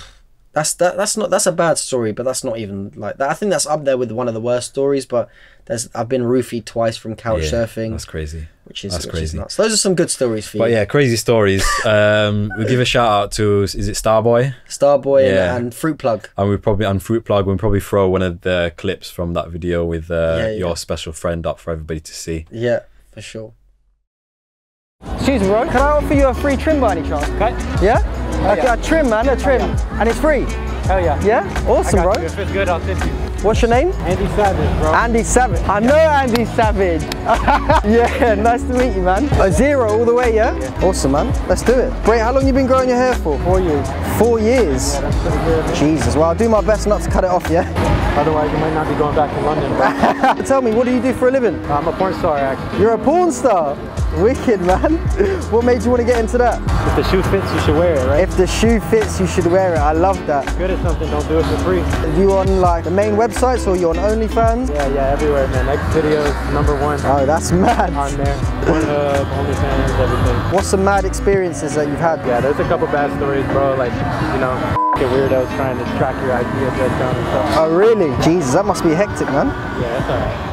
that's that that's not that's a bad story but that's not even like that i think that's up there with one of the worst stories but there's i've been roofied twice from couch Yeah, surfing That's crazy. which is that's which is crazy. nuts those are some good stories for you But yeah, crazy stories. Um, we give a shout out to is it Starboy? starboy Yeah. and, and fruit plug And we probably on Fruit Plug. We'll probably throw one of the clips from that video with uh, yeah. your special friend up for everybody to see. yeah for sure Excuse me, bro. Can I offer you a free trim by any chance? Okay. Yeah? Okay, yeah. a trim, man, a trim. And it's free. Hell yeah. Yeah? Awesome, bro. you. If it's good, I'll tip you. What's your name? Andy Savage, bro. Andy Savage. I know Andy Savage. yeah, nice to meet you, man. A zero all the way, yeah? Awesome, man. Let's do it. Wait, how long you been growing your hair for? Four years. Four years. That's pretty good. Jesus. Well, I'll do my best not to cut it off, yeah? Otherwise, you might not be going back to London, bro. Tell me, what do you do for a living? I'm a porn star, actually. You're a porn star. Wicked, man. What made you want to get into that? If the shoe fits, you should wear it, right? If the shoe fits, you should wear it. I love that. If you're good at something, don't do it for free. You on like the main websites or you on OnlyFans? Yeah, yeah, everywhere, man. X videos, number one Oh, that's mad. on there. Pornhub, OnlyFans, everything. What's some mad experiences that you've had? Yeah, there's a couple bad stories, bro. Like, you know, weirdos trying to track your IP address down and stuff. Oh, really? Jesus, that must be hectic, man. Yeah, that's alright.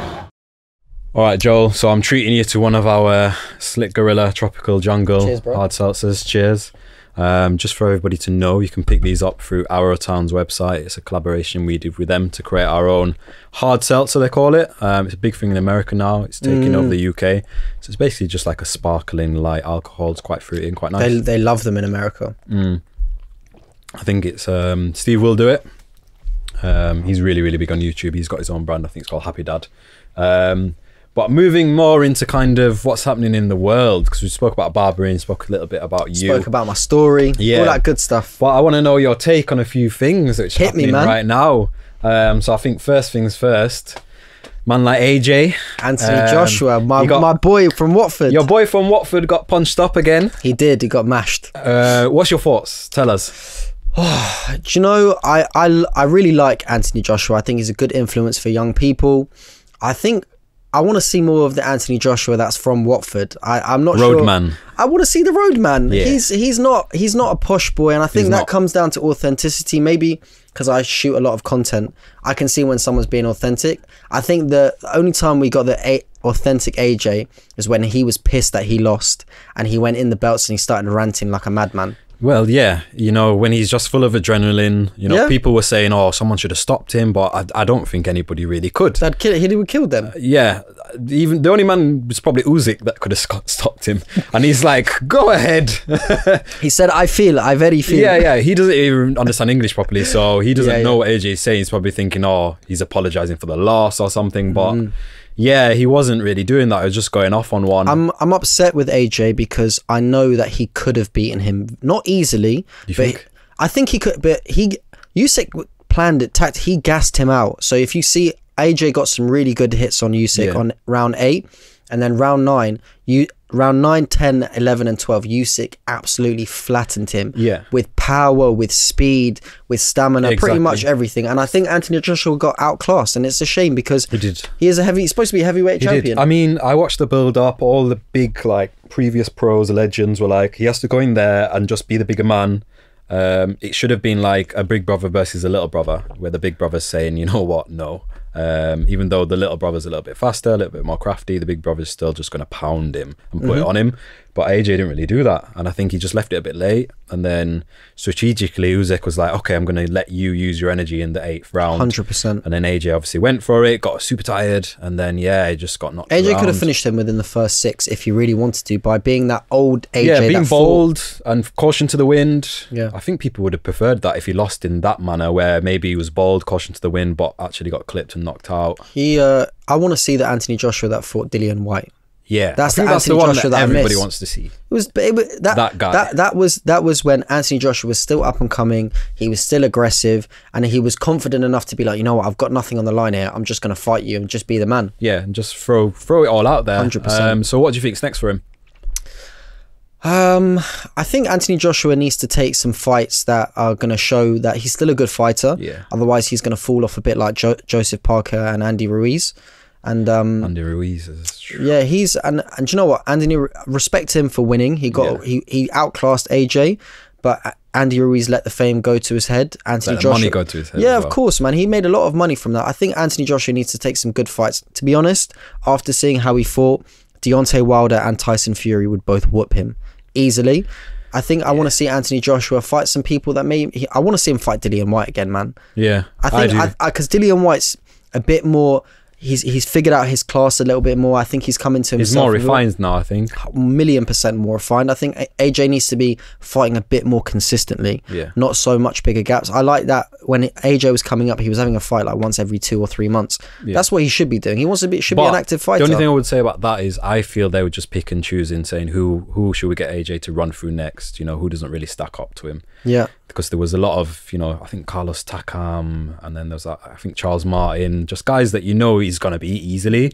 All right, Joel. So I'm treating you to one of our Slick Gorilla Tropical Jungle Cheers, hard seltzers. Cheers. Um, just for everybody to know, you can pick these up through Arrowtown's website. It's a collaboration we did with them to create our own hard seltzer, they call it. Um, it's a big thing in America now. It's taking Mm. over the UK. So it's basically just like a sparkling light alcohol. It's quite fruity and quite nice. they, they love them in america Mm. I think it's um, Steve will do it. Um, he's really, really big on YouTube. He's got his own brand. I think it's called Happy Dad. But moving more into kind of what's happening in the world, because we spoke about Barbary and spoke a little bit about you. spoke about my story Yeah. all that good stuff but I want to know your take on a few things that's Hit me, man. right now. Um, so I think first things first, man like AJ, anthony Um, joshua my, got- my boy from watford your boy from Watford got punched up again. he did he got mashed Uh, what's your thoughts? Tell us. Do you know, I, I, I really like Anthony Joshua. I think he's a good influence for young people. I think I want to see more of the Anthony Joshua that's from Watford. I, I'm not sure. Roadman. I want to see the roadman. Yeah. He's he's not he's not a posh boy, and I think He's that not. comes down to authenticity. Maybe because I shoot a lot of content, I can see when someone's being authentic. I think the only time we got the a- authentic AJ is when he was pissed that he lost, and he went in the belts and he started ranting like a madman. Well, yeah, you know, when he's just full of adrenaline, you know, Yeah. people were saying, oh, someone should have stopped him, but I, I don't think anybody really could. That kill he would killed them. yeah, even the only man was probably Usyk that could have stopped him. And he's like, go ahead. He said, "I feel, I very feel." yeah, yeah, he doesn't even understand English properly, so he doesn't Yeah, know yeah. what AJ is saying. He's probably thinking, oh, he's apologizing for the loss or something, but Mm. Yeah, he wasn't really doing that. He was just going off on one. I'm I'm upset with AJ because I know that he could have beaten him not easily. You but think? I think he could, but he Usyk planned it. Tact he gassed him out. So if you see AJ got some really good hits on Usyk Yeah. on round eight, and then round nine, you round 9, 10, 11, and twelve, Usyk absolutely flattened him. Yeah. with power, with speed, with stamina, pretty much everything. And I think Anthony Joshua got outclassed, and it's a shame because He did. He is a heavy. He's supposed to be a heavyweight He champion. did. I mean, I watched the build up. All the big like previous pros, legends were like, he has to go in there and just be the bigger man. Um, it should have been like a big brother versus a little brother, where the big brother's saying, you know what, no. Um, even though the little brother's a little bit faster, a little bit more crafty, the big brother's still just going to pound him and put it on him. But AJ didn't really do that, and I think he just left it a bit late. And then strategically, Usyk was like, "Okay, I'm going to let you use your energy in the eighth round." Hundred percent. And then AJ obviously went for it, got super tired, and then yeah, he just got knocked. AJ could have finished him within the first six if he really wanted to by being that old AJ. yeah, being that fought- bold and caution to the wind. Yeah. I think people would have preferred that if he lost in that manner, where maybe he was bold, caution to the wind, but actually got clipped and knocked out. He, uh, I want to see the Anthony Joshua that fought Dillian Whyte. Yeah, That's the that's the Anthony one Joshua that that everybody wants to see. It was, it, was- that, That guy. That, that was that was when Anthony Joshua was still up and coming. He was still aggressive, and he was confident enough to be like, you know what, I've got nothing on the line here. I'm just going to fight you and just be the man. Yeah, and just throw throw it all out there. 100%. Um, so what do you think's next for him? Um, I think Anthony Joshua needs to take some fights that are going to show that he's still a good fighter. Yeah. Otherwise, he's going to fall off a bit like jo- Joseph Parker and Andy Ruiz. And um, Andy Ruiz is yeah, he's and and do you know what? Anthony respect him for winning. He got Yeah. he he outclassed AJ, but Andy Ruiz let the fame go to his head. Anthony Let Joshua money go to his head Yeah, as of course, man. He made a lot of money from that. I think Anthony Joshua needs to take some good fights. To be honest, after seeing how he fought, Deontay Wilder and Tyson Fury would both whoop him easily. I think I want to see Anthony Joshua fight some people that may. He, I want to see him fight Dillian Whyte again, man. yeah. I think because Dillian Whyte's a bit more. He's he's figured out his class a little bit more. I think he's coming to himself. He's more refined now, I think. million percent more refined. I think AJ needs to be fighting a bit more consistently. Yeah. Not so much bigger gaps. I like that when AJ was coming up, he was having a fight like once every two or three months. Yeah. That's what he should be doing. He wants to be should be an active fighter. The only thing I would say about that is I feel they would just pick and choose in saying who who should we get AJ to run through next. You know, who doesn't really stack up to him. yeah. Because there was a lot of, you know, I think Carlos Takam and then there's I think Charles Martin, just guys that you know he's gonna beat easily.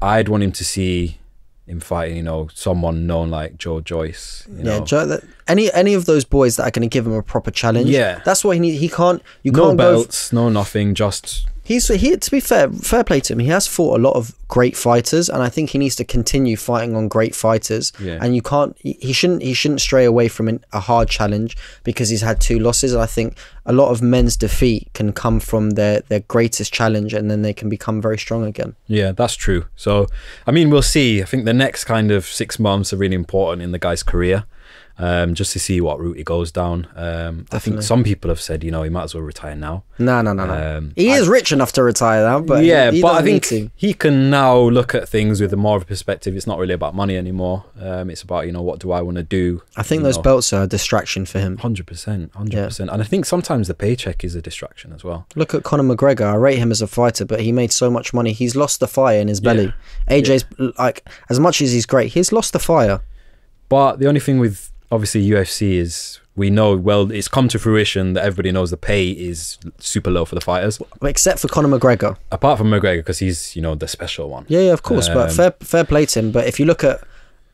I'd want him to see him fighting, you know, someone known like Joe Joyce. You Yeah, know. Joe, that, any any of those boys that are going to give him a proper challenge. Yeah. that's what he need. He can't. You no can't go. belts, no nothing, just He's he to be fair, fair play to him. He has fought a lot of great fighters, and I think he needs to continue fighting on great fighters. Yeah. And you can't, he shouldn't, he shouldn't stray away from an, a hard challenge because he's had two losses. And I think a lot of men's defeat can come from their their greatest challenge, and then they can become very strong again. Yeah, that's true. So, I mean, we'll see. I think the next kind of six months are really important in the guy's career, um, just to see what route he goes down. Um, I think some people have said, you know, he might as well retire now. No, no, no, no. Um, he I- is rich enough to retire now, but yeah, he, he but I think he can now look at things with a more of a perspective. It's not really about money anymore. Um, it's about you know what do I want to do. I think those know. belts are a distraction for him. Hundred percent, hundred percent, and I think sometimes the paycheck is a distraction as well. Look at Conor McGregor. I rate him as a fighter, but he made so much money. He's lost the fire in his belly. AJ's like as much as he's great, he's lost the fire. But the only thing with obviously UFC is we know well it's come to fruition that everybody knows the pay is super low for the fighters, Except for Conor McGregor. apart from McGregor because he's you know the special one. Yeah, yeah, of course. but Um, fair fair play to him. But if you look at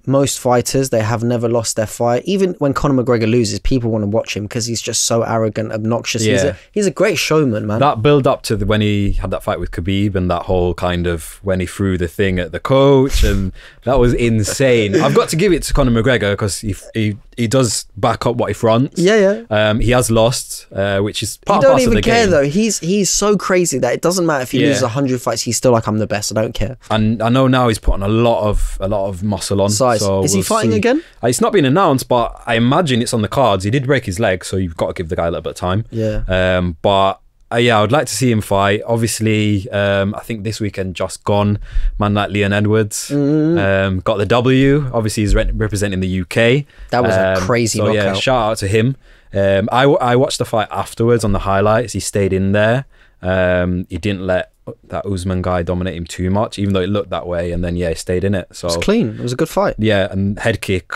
most fighters, they have never lost their fight. Even when Conor McGregor loses, people want to watch him because he's just so arrogant, obnoxious. He's Yeah. a he's a great showman, man. That build up to the, when he had that fight with Khabib and that whole kind of when he threw the thing at the coach and that was insane. I've got to give it to Conor McGregor because he, he he does back up what he fronts. yeah, yeah. Um, he has lost, uh, which is He part don't and parcel even care game. though. He's he's so crazy that it doesn't matter if he Yeah. loses hundred fights. He's still like I'm the best. I don't care. And I know now he's putting a lot of a lot of muscle on. Size. So Is he we'll fighting see. again? Uh, It's not been announced, but I imagine it's on the cards. He did break his leg, so you've got to give the guy a little bit of time. Yeah. Um, but uh, yeah, I would like to see him fight. Obviously, um, I think this weekend just gone, man like Leon Edwards Mm-hmm. um, got the W. Obviously, he's re- representing the UK. That was a Um, crazy So yeah, knockout. shout out to him. Um, I w- I watched the fight afterwards on the highlights. He stayed in there. Um, he didn't let that Usman guy dominate him too much, even though it looked that way. And then yeah, he stayed in it. So It's clean. It was a good fight. yeah, and head kick,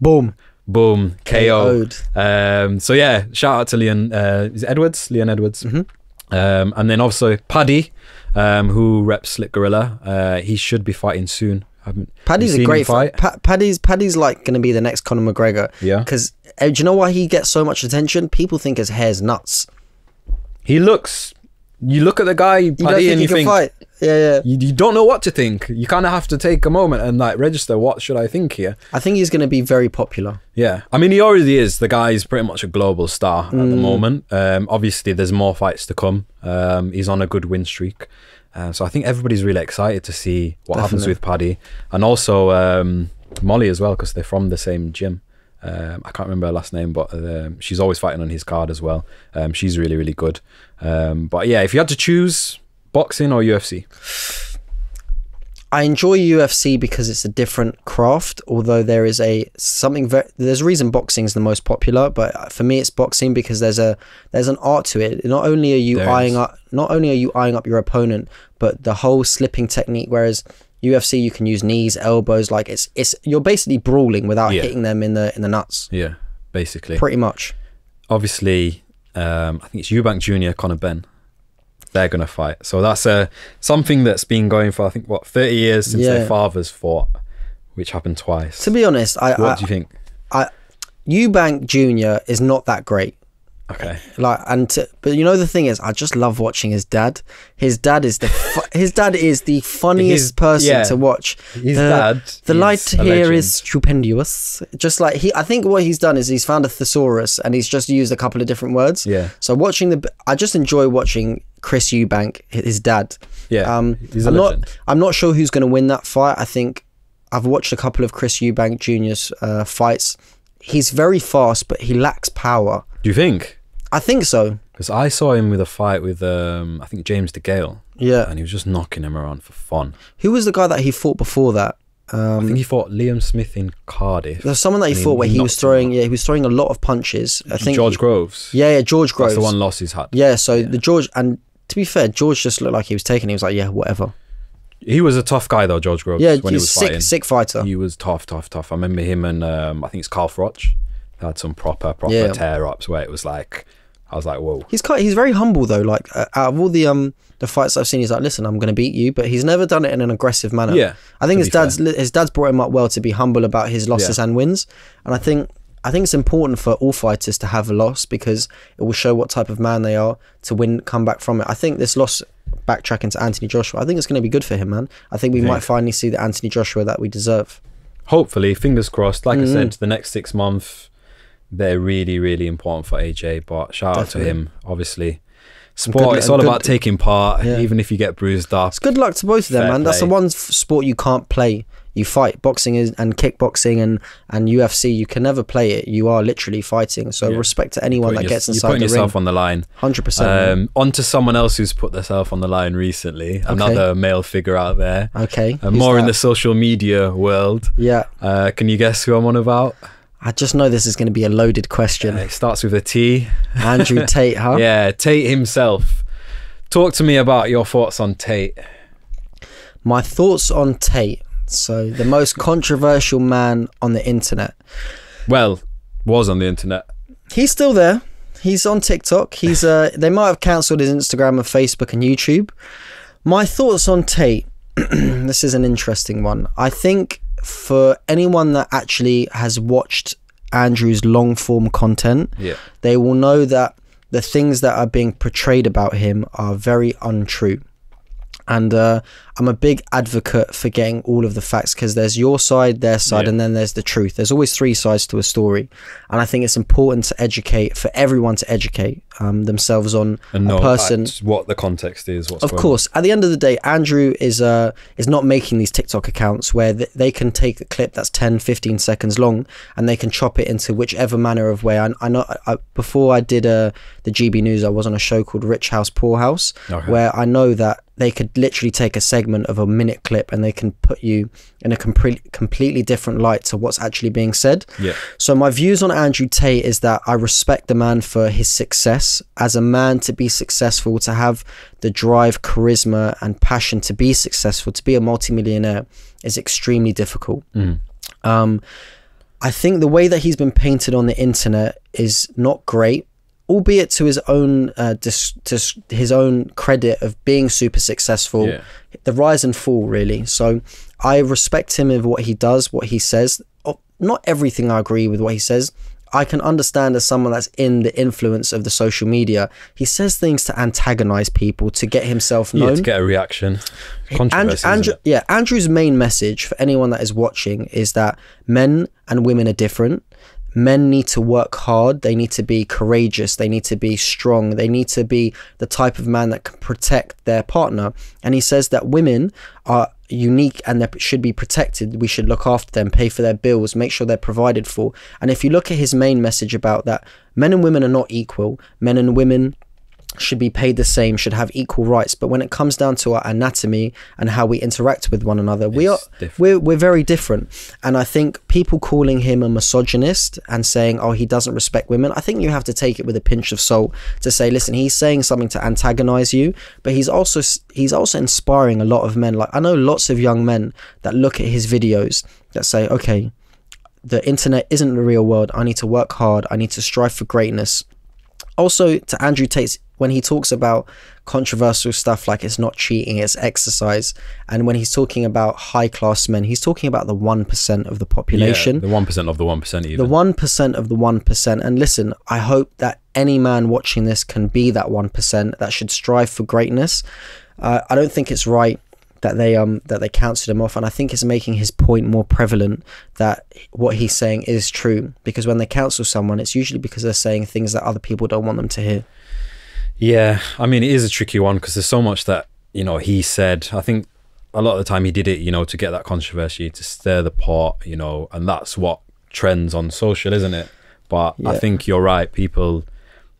Boom. Boom, KO. Um, so yeah, shout out to Leon. Uh, is it Edwards? Leon Edwards. Mm-hmm. Um, and then also Paddy, um, who reps Slick Gorilla. Uh, he should be fighting soon. Paddy's a great fight. Pa- Paddy's Paddy's like going to be the next Conor McGregor. Yeah. Because do you know why he gets so much attention? People think his hair's nuts. He looks. You look at the guy Paddy think and you can think fight? Yeah, yeah. you, you don't know what to think. You kind of have to take a moment and like register. What should I think here? I think he's going to be very popular. Yeah, I mean, he already is. The guy guy's pretty much a global star at Mm. the moment. Um, obviously, there's more fights to come. Um, he's on a good win streak. Um, so I think everybody's really excited to see what happens with Paddy and also um, Molly as well because they're from the same gym. Um, I can't remember her last name, but um, she's always fighting on his card as well. Um, she's really, really good. Um, but yeah, if you had to choose boxing or UFC, I enjoy UFC because it's a different craft. Although there is a something very there's a reason boxing is the most popular, but for me it's boxing because there's a there's an art to it. Not only are you There eyeing is. up not only are you eyeing up your opponent, but the whole slipping technique. Whereas UFC you can use knees, elbows, like it's it's you're basically brawling without Yeah. hitting them in the in the nuts. yeah, basically. Pretty much. obviously, um, I think it's Eubank Jr., Conor Benn. They're gonna fight. So that's uh, something that's been going for I think what thirty years since Yeah. their fathers fought, which happened twice. To be honest, I, what I do you think? Eubank Junior is not that great. Okay, like and to, but you know the thing is i just love watching his dad his dad is the fu- his dad is the funniest His- person yeah. to watch His the, dad the light here legend. is stupendous just like he i think what he's done is he's found a thesaurus and he's just used a couple of different words Yeah. so watching the i just enjoy watching chris eubank his dad yeah, um he's a i'm legend. not i'm not sure who's going to win that fight i think i've watched a couple of chris eubank junior's uh, fights he's very fast but he lacks power do you think? I think so Because I saw him with a fight with um, I think James DeGale, yeah and he was just knocking him around for fun. Who was the guy that he fought before that? I Um, think he fought Liam Smith in Cardiff. there's someone that he and he fought where he was throwing. Yeah, he was throwing a lot of punches. I think George he- Groves. Yeah, yeah, George Groves. That's the one loss he's had. Yeah, so the George and to be fair, George just looked like he was taking. it. He was like, yeah, whatever. He was a tough guy though, George Groves. Yeah, when he was sick, fighting. sick fighter. He was tough, tough, tough. I remember him and um, I think it's Carl Froch. They had some proper, proper Yeah. tear ups where it was like, I was like, whoa. He's quite. He's very humble though. Like uh, out of all the um the fights I've seen, he's like, listen, I'm going to beat you, but he's never done it in an aggressive manner. Yeah, I think his fair. dad's his dad's brought him up well to be humble about his losses Yeah. and wins, and I think I think it's important for all fighters to have a loss because it will show what type of man they are to win, come back from it. I think this loss, backtracking to Anthony Joshua, I think it's going to be good for him, man. I think we You might finally see the Anthony Joshua that we deserve. Hopefully, fingers crossed. Like I Mhm. said, the next six months, they're really, really important for AJ. But shout out to him, obviously. Sport, it's all good- about taking part, Yeah. even if you get bruised up. It's good luck to both of them, man. That's the one sport you can't play. You fight boxing is, and kickboxing and and UFC. You can never play it. You are literally fighting. So Yeah. respect to anyone that your- gets you're inside putting the yourself ring. on the line. Hundred percent. Um, on to someone else who's put themselves on the line recently. Another male figure out there. Okay. Uh, more in the social media world. Yeah. Uh, can you guess who I'm on about? I just know this is going to be a loaded question. Uh, it starts with a T. Andrew Tate, huh? Yeah, Tate himself. Talk to me about your thoughts on Tate. My thoughts on Tate. So, the most controversial man on the internet. Well, was on the internet. He's still there. He's on TikTok. He's uh they might have cancelled his Instagram and Facebook and YouTube. My thoughts on Tate. this is an interesting one. I think for anyone that actually has watched Andrew's long form content, Yeah. they will know that the things that are being portrayed about him are very untrue. And uh, I'm a big advocate for getting all of the facts because there's your side, their side, Yeah. and then there's the truth. There's always three sides to a story. And I think it's important to educate, for everyone to educate um, themselves on And a person. what the context is. What's Of on. course, at the end of the day, Andrew is uh is not making these TikTok accounts where th- they can take a clip that's 10, 15 seconds long and they can chop it into whichever manner of way. I, I know I, before I did uh, the GB News, I was on a show called Rich House Poor House, Okay. where I know that they could literally take a segment of a minute clip and they can put you in a complete, completely different light to what's actually being said. Yeah. So my views on Andrew Tate is that I respect the man for his success. As a man to be successful, to have the drive, charisma, and passion to be successful, to be a multimillionaire is extremely difficult. Mm. Um, I think the way that he's been painted on the internet is not great, albeit to his own uh, dis- dis- his own credit of being super successful. Yeah. The rise and fall, really. So I respect him of what he does, what he says. Oh, Not everything I agree with what he says. I can understand as someone that's in the influence of the social media. He says things to antagonize people to get himself Yeah, known. to get a reaction. Andrew, Andrew, yeah, Andrew's main message for anyone that is watching is that men and women are different. Men need to work hard. They need to be courageous. They need to be strong. They need to be the type of man that can protect their partner. And he says that women are unique and they should be protected. We should look after them, pay for their bills, make sure they're provided for. And if you look at his main message about that, men and women are not equal. Men and women should be paid the same, should have equal rights. But when it comes down to our anatomy and how we interact with one another, we are different. we're we're very different. And I think people calling him a misogynist and saying, "Oh, he doesn't respect women," I think you have to take it with a pinch of salt to say, "Listen, he's saying something to antagonize you, but he's also he's also inspiring a lot of men. Like I know lots of young men that look at his videos that say, "Okay, the internet isn't the real world. I need to work hard. I need to strive for greatness." also to Andrew Tate's when he talks about controversial stuff like it's not cheating, it's exercise, and when he's talking about high class men, he's talking about the one percent of the population. Yeah, the one percent of the one percent. the one percent of the one percent. And listen, I hope that any man watching this can be that one percent that should strive for greatness. Uh, I don't think it's right that they um that they cancelled him off, and I think it's making his point more prevalent that what he's saying is true. Because when they cancel someone, it's usually because they're saying things that other people don't want them to hear. Yeah, I mean, it is a tricky one because there's so much that you know he said. I think a lot of the time he did it, you know, to get that controversy, to stir the pot, you know, and that's what trends on social, isn't it? But I think you're right. People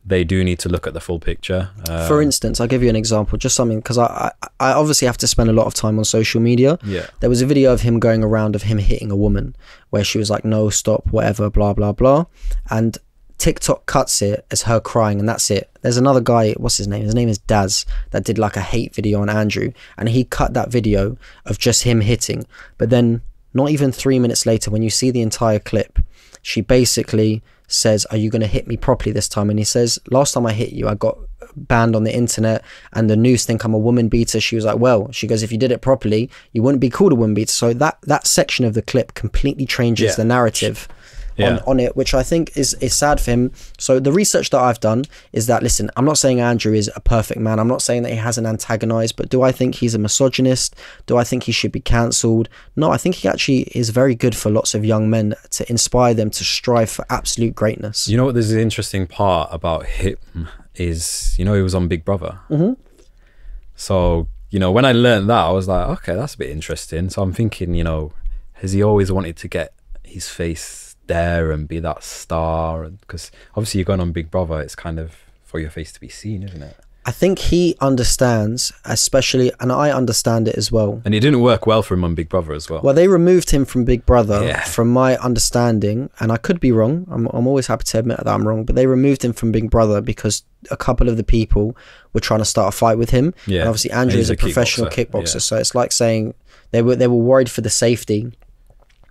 they do need to look at the full picture. Um, For instance, I'll give you an example, just something because I, I I obviously have to spend a lot of time on social media. yeah, There was a video of him going around of him hitting a woman where she was like, no, stop, whatever, blah, blah, blah. And TikTok cuts it as her crying, and that's it. There's another guy, what's his name? His name is Daz, that did like a hate video on Andrew, and he cut that video of just him hitting. But then, not even three minutes later, when you see the entire clip, she basically says, Are you going to hit me properly this time? And he says, Last time I hit you, I got banned on the internet and the news think I'm a woman beater. She was like, Well, she goes, If you did it properly, you wouldn't be called a woman beater. So that, that section of the clip completely changes Yeah. the narrative. On, Yeah. on it, which I think is is sad for him. So the research that I've done is that listen, I'm not saying Andrew is a perfect man. I'm not saying that he hasn't antagonized, but do I think he's a misogynist? Do I think he should be cancelled? No, I think he actually is very good for lots of young men to inspire them to strive for absolute greatness. you know what? There's an interesting part about him is you know he was on Big Brother. Mm-hmm. So you know when I learned that, I was like, okay, that's a bit interesting. So I'm thinking, you know, has he always wanted to get his face there and be that star? And because obviously you're going on Big Brother, it's kind of for your face to be seen, isn't it? I think he understands, especially, and I understand it as well. And it didn't work well for him on Big Brother as well. Well, they removed him from Big Brother, Yeah. from my understanding, and I could be wrong. I'm, I'm always happy to admit that I'm wrong, but they removed him from Big Brother because a couple of the people were trying to start a fight with him. Yeah. And obviously, Andrew He's is a, a professional kickboxer, kickboxer, yeah. so it's like saying they were they were worried for the safety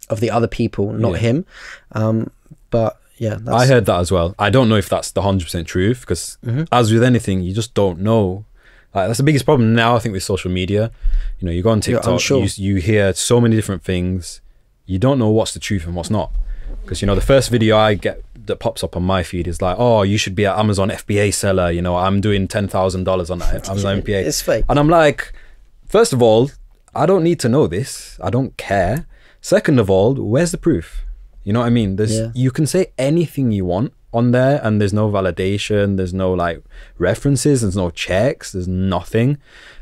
of the other people, not Yeah. him. Um, but yeah, that's, I heard that as well. I don't know if that's the hundred percent truth because, Mm-hmm. as with anything, you just don't know. Like, that's the biggest problem now. I think with social media, you know, you go on TikTok, you, you hear so many different things. You don't know what's the truth and what's not. Because you know, the first video I get that pops up on my feed is like, "Oh, you should be an Amazon FBA seller." You know, I'm doing ten thousand dollars on that Amazon FBA. It's fake. And I'm like, first of all, I don't need to know this. I don't care. Second of all, where's the proof? You know what I mean? There's Yeah. you can say anything you want on there and there's no validation, there's no like references, there's no checks, there's nothing.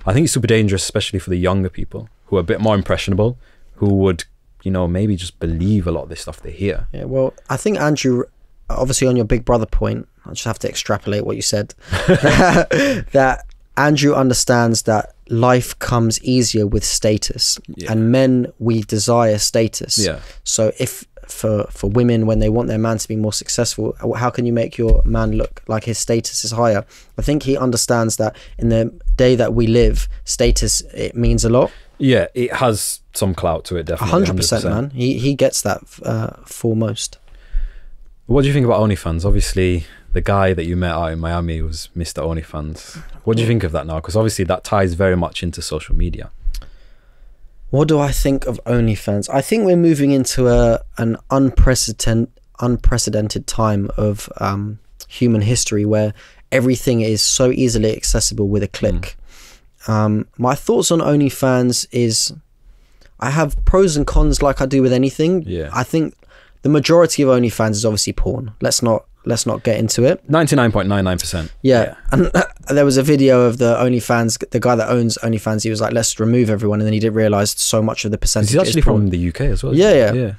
I think it's super dangerous, especially for the younger people who are a bit more impressionable, who would, you know, maybe just believe a lot of this stuff they hear. Yeah, well, I think Andrew, obviously on your Big Brother point, I just have to extrapolate what you said. that Andrew understands that life comes easier with status, Yeah. and men we desire status. Yeah. So if for for women when they want their man to be more successful, how can you make your man look like his status is higher? I think he understands that in the day that we live, status it means a lot. Yeah, it has some clout to it, definitely. hundred percent, man. He he gets that uh, foremost. What do you think about OnlyFans? Obviously, the guy that you met out in Miami was Mr. OnlyFans. What do you think of that now? Because obviously, that ties very much into social media. What do I think of OnlyFans? I think we're moving into a an unprecedented unprecedented time of um, human history where everything is so easily accessible with a click. Um, my thoughts on OnlyFans is I have pros and cons like I do with anything. Yeah. I think the majority of OnlyFans is obviously porn. Let's not let's not get into it. Ninety nine point nine nine percent. Yeah, and there was a video of the OnlyFans, the guy that owns OnlyFans. He was like, "Let's remove everyone," and then he didn't realize so much of the percentage. He's actually from the UK as well. Yeah, yeah. yeah.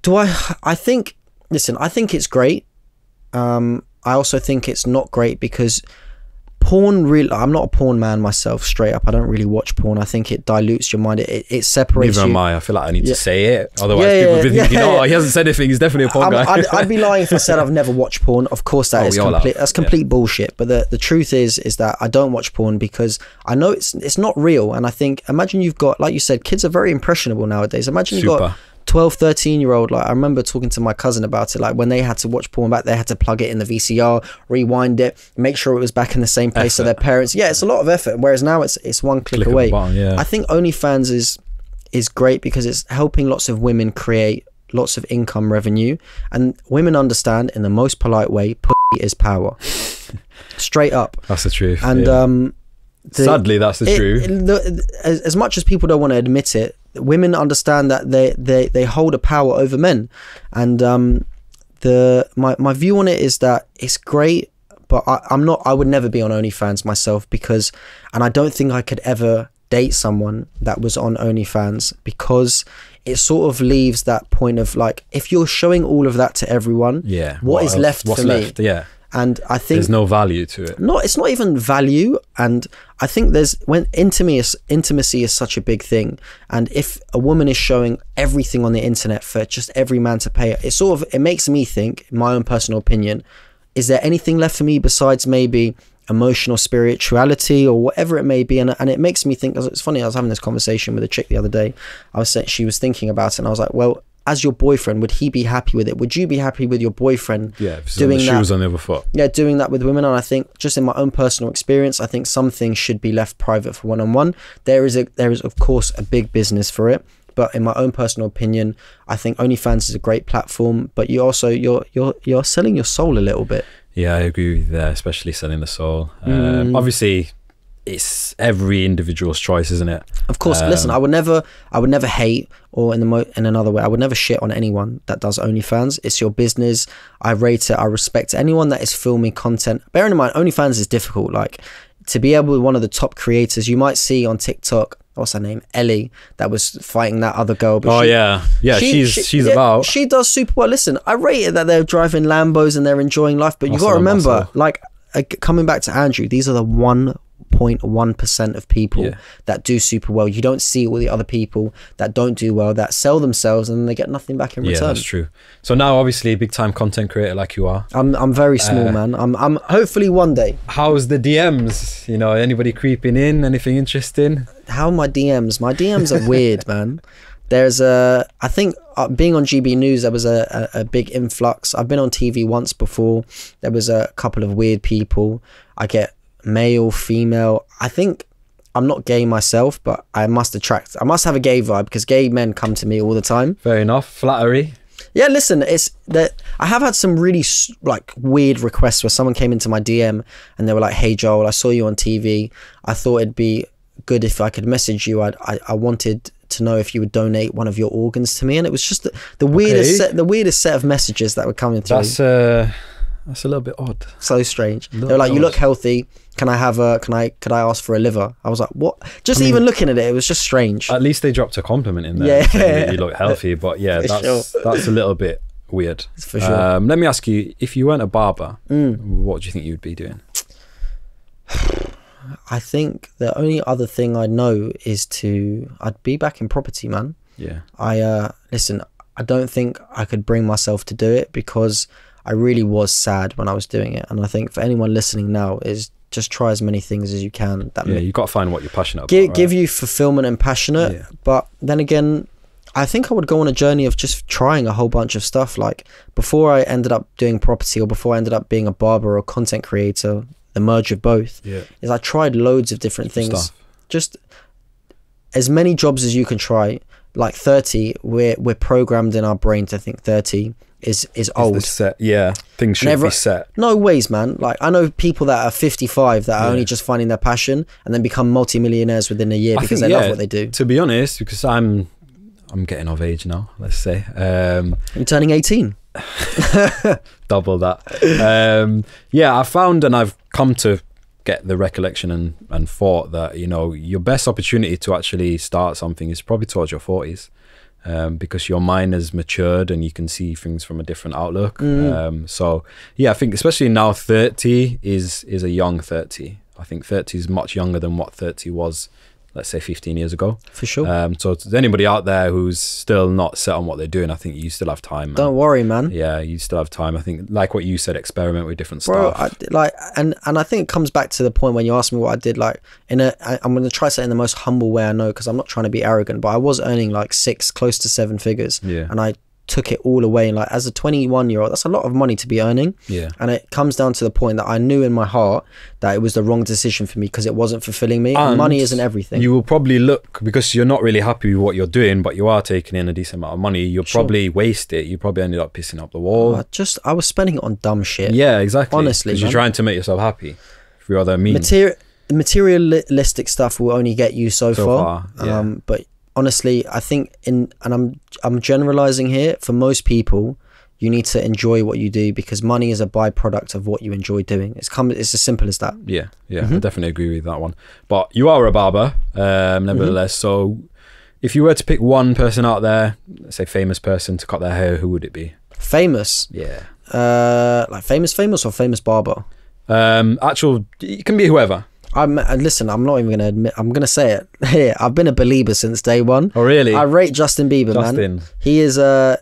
Do I? I think. Listen, I think it's great. Um, I also think it's not great because porn. Really, I'm not a porn man myself. Straight up, I don't really watch porn. I think it dilutes your mind. It, it, it separates Neither you. am I. I feel like I need Yeah. to say it. Otherwise, Yeah, people yeah, be thinking, "Oh, he hasn't said anything. He's definitely a porn I'm- guy." I'd, I'd be lying if I said I've never watched porn. Of course, that Oh, is complete. That's complete bullshit. But the, the truth is, is that I don't watch porn because I know it's it's not real. And I think, imagine you've got, like you said, kids are very impressionable nowadays. Imagine you've got Super. 12, 13 year old. Like I remember talking to my cousin about it. Like when they had to watch porn back, they had to plug it in the VCR, rewind it, make sure it was back in the same place. So their parents, yeah, it's a lot of effort. Whereas now it's it's one click, Click away. button, yeah. I think OnlyFans is is great because it's helping lots of women create lots of income revenue, and women understand in the most polite way, pussy is power, straight up. That's the truth. And yeah. um, the- sadly, that's the it- truth. it- the- as, as much as people don't want to admit it, women understand that they they, they hold a power over men, and um, the my my view on it is that it's great, but I, I'm not. I would never be on OnlyFans myself because, and I don't think I could ever date someone that was on OnlyFans because it sort of leaves that point of like if you're showing all of that to everyone, yeah. what is else? left What's for me? Yeah. And I think There's no value to it. not it's not even value. And i think there's when intimacy is, intimacy is such a big thing and if a woman is showing everything on the internet for just every man to pay it sort of it makes me think in my own personal opinion is there anything left for me besides maybe emotional spirituality or whatever it may be? And, and it makes me think it's funny i was having this conversation with a chick the other day. I was saying she was thinking about it and i was like well as your boyfriend would he be happy with it would you be happy with your boyfriend Yeah. doing the that shoes on the other foot. yeah, doing that with women, and I think just in my own personal experience, I think some things should be left private for one on one. There is a there is of course a big business for it, but in my own personal opinion, I think OnlyFans is a great platform. But you also you're you're you're selling your soul a little bit. Yeah, I agree with you there, especially selling the soul. Um, Mm. Obviously, it's every individual's choice, isn't it? Of course, Um, listen, I would never I would never hate or in the mo- in another way, I would never shit on anyone that does OnlyFans. It's your business. I rate it. I respect anyone that is filming content. Bearing in mind, OnlyFans is difficult. Like to be able to one of the top creators you might see on TikTok. What's her name? Ellie, that was fighting that other girl. Oh she- yeah, yeah. she- she's she- she's yeah, about. She does super well. Listen, I rate it that they're driving Lambos and they're enjoying life, but you got to remember, muscle. like uh, coming back to Andrew, these are the one point one percent of people Yeah. that do super well. You don't see all the other people that don't do well that sell themselves and they get nothing back in yeah, return. that's true. So now, obviously, a big time content creator like you are. I'm I'm very small, Uh, man. I'm I'm hopefully one day. How's the DMs? You know, anybody creeping in? Anything interesting? How are my DMs? My DMs are weird, man. There's a, I think uh, being on GB News, there was a, a, a big influx. I've been on TV once before. There was a couple of weird people. I get male, female. I think I'm not gay myself, but I must attract, I must have a gay vibe because gay men come to me all the time. Fair enough. Flattery. Yeah, listen, it's that I have had some really like weird requests where someone came into my DM and they were like, "Hey Joel, I saw you on TV. I thought it'd be good if I could message you. I I, I wanted to know if you would donate one of your organs to me." And it was just the, the weirdest Okay. set, the weirdest set of messages that were coming through. That's uh, that's a little bit odd. so strange. They were like, "You look healthy. Can I have a? Can I? Could I ask for a liver?" I was like, "What?" Just I mean- even looking at it, it was just strange. At least they dropped a compliment in there. Yeah. you look healthy. But yeah, For that's sure. that's a little bit weird. For sure. Um, let me ask you: If you weren't a barber, Mm. what do you think you'd be doing? I think the only other thing I know is to I'd be back in property, man. Yeah. I uh listen, I don't think I could bring myself to do it because I really was sad when I was doing it. And I think for anyone listening now is just try as many things as you can that Yeah, ma- you got to find what you're passionate give, about. give right? you fulfillment and passionate. Yeah. But then again, I think I would go on a journey of just trying a whole bunch of stuff. Like before I ended up doing property or before I ended up being a barber or a content creator, the merge of both Yeah. is I tried loads of different things. Stuff. Just as many jobs as you can try. Like thirty, we're we're programmed in our brain to think thirty is is Is old. the set. Yeah, things should Never- be set. No ways, man. Like I know people that are fifty-five that are Yeah. only just finding their passion and then become multimillionaires within a year I because think, they love what they do. To be honest, because I'm I'm getting of age now. Let's say um, You're turning 18. double that. Um, yeah, I found and I've come to get the recollection and, and thought that you know your best opportunity to actually start something is probably towards your 40s um, because your mind has matured and you can see things from a different outlook Mm. um, so yeah i think especially now 30 is is a young 30 i think 30 is much younger than what 30 was let's say 15 years ago For sure. um, so to anybody out there who's still not set on what they're doing i think you still have time man. Don't worry, man. yeah you still have time i think like what you said experiment with different Bro, stuff I, like, and and I think it comes back to the point when you asked me what I did. Like, in a, I, I'm going to try to say in the most humble way I know because I'm not trying to be arrogant, but I was earning like six, close to seven figures, Yeah. and I took it all away. And like, as a 21 year old, that's a lot of money to be earning. yeah And it comes down to the point that I knew in my heart that it was the wrong decision for me because it wasn't fulfilling me. And money isn't everything. You will probably look because you're not really happy with what you're doing, but you are taking in a decent amount of money. You'll Sure. probably waste it. You probably ended up pissing up the wall. I just I was spending it on dumb shit. yeah, exactly. Honestly, you're trying to make yourself happy through other means. Material materialistic stuff will only get you so, So far. far, yeah. Um, but honestly, I think in and I'm I'm generalizing here. For most people, you need to enjoy what you do because money is a byproduct of what you enjoy doing. It's come. It's as simple as that. yeah, yeah, Mm-hmm. I definitely agree with that one. But you are a barber, um, nevertheless. Mm-hmm. So, if you were to pick one person out there, let's say famous person to cut their hair, who would it be? Famous, Yeah. uh, like famous, famous or famous barber. Um, actual, it can be whoever. I'm uh, listen. I'm not even gonna admit. I'm gonna say it here. I've been a believer since day one. Oh, really? I rate Justin Bieber, man. Justin. He is uh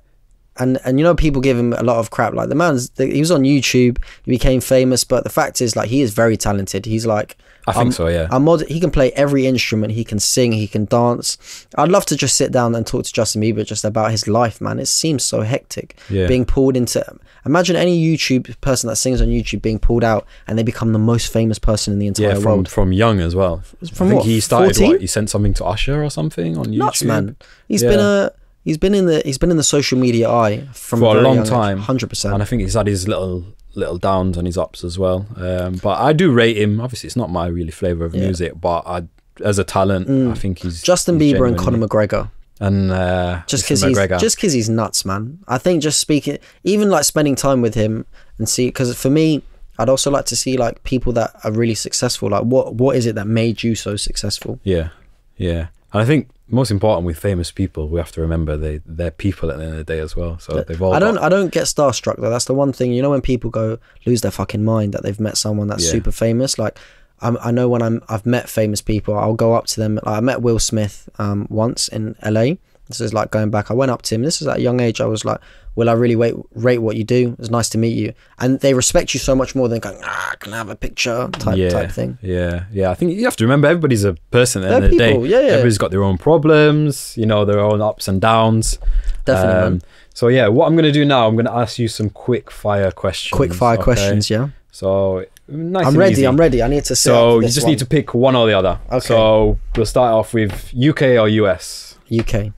and and you know people give him a lot of crap. Like the man's he was on YouTube, he became famous, but the fact is like he is very talented. He's like I think um, so. Yeah. a mod. He can play every instrument. He can sing. He can dance. I'd love to just sit down and talk to Justin Bieber just about his life, man. It seems so hectic. Yeah. Being pulled into. Imagine any YouTube person that sings on YouTube being pulled out and they become the most famous person in the entire yeah, from world. from young as well. From I think what, he started 14? what? He sent something to Usher or something on YouTube. Nuts, man. He's Yeah. been a. He's been in the he's been in the social media eye from For a long young time. 100%. and I think he's had his little little downs and his ups as well. Um, but I do rate him. Obviously, it's not my really flavor of Yeah. music, but I, as a talent, Mm. I think he's Justin he's Bieber and Conor McGregor. And uh, Just because he's just because he's nuts, man. I think just speaking, even like spending time with him and see, because for me, I'd also like to see like people that are really successful. Like what what is it that made you so successful? yeah, yeah. And I think most important with famous people, we have to remember they they're people at the end of the day as well. So they've all I don't got- I don't get starstruck though. That's the one thing. You know when people go lose their fucking mind that they've met someone that's Yeah. super famous. Like I'm, I know when I'm I've met famous people, I'll go up to them. I met Will Smith um, once in LA. This is like going back. I went up to him. This is at a young age. I was like, "Will I really wait, rate what you do? It's nice to meet you." And they respect you so much more than going, "Ah, can I have a picture?" type yeah, type thing. Yeah, yeah. I think you have to remember everybody's a person at the end of the people, day. yeah, yeah. Everybody's got their own problems, you know, their own ups and downs. Definitely, Um, man. So yeah, what I'm gonna do now, I'm gonna ask you some quick fire questions. Quick fire okay? questions. Yeah, So nice. I'm ready. easy. I'm ready. I need to. sit So you just one. need to pick one or the other. Okay. So we'll start off with UK or US. UK,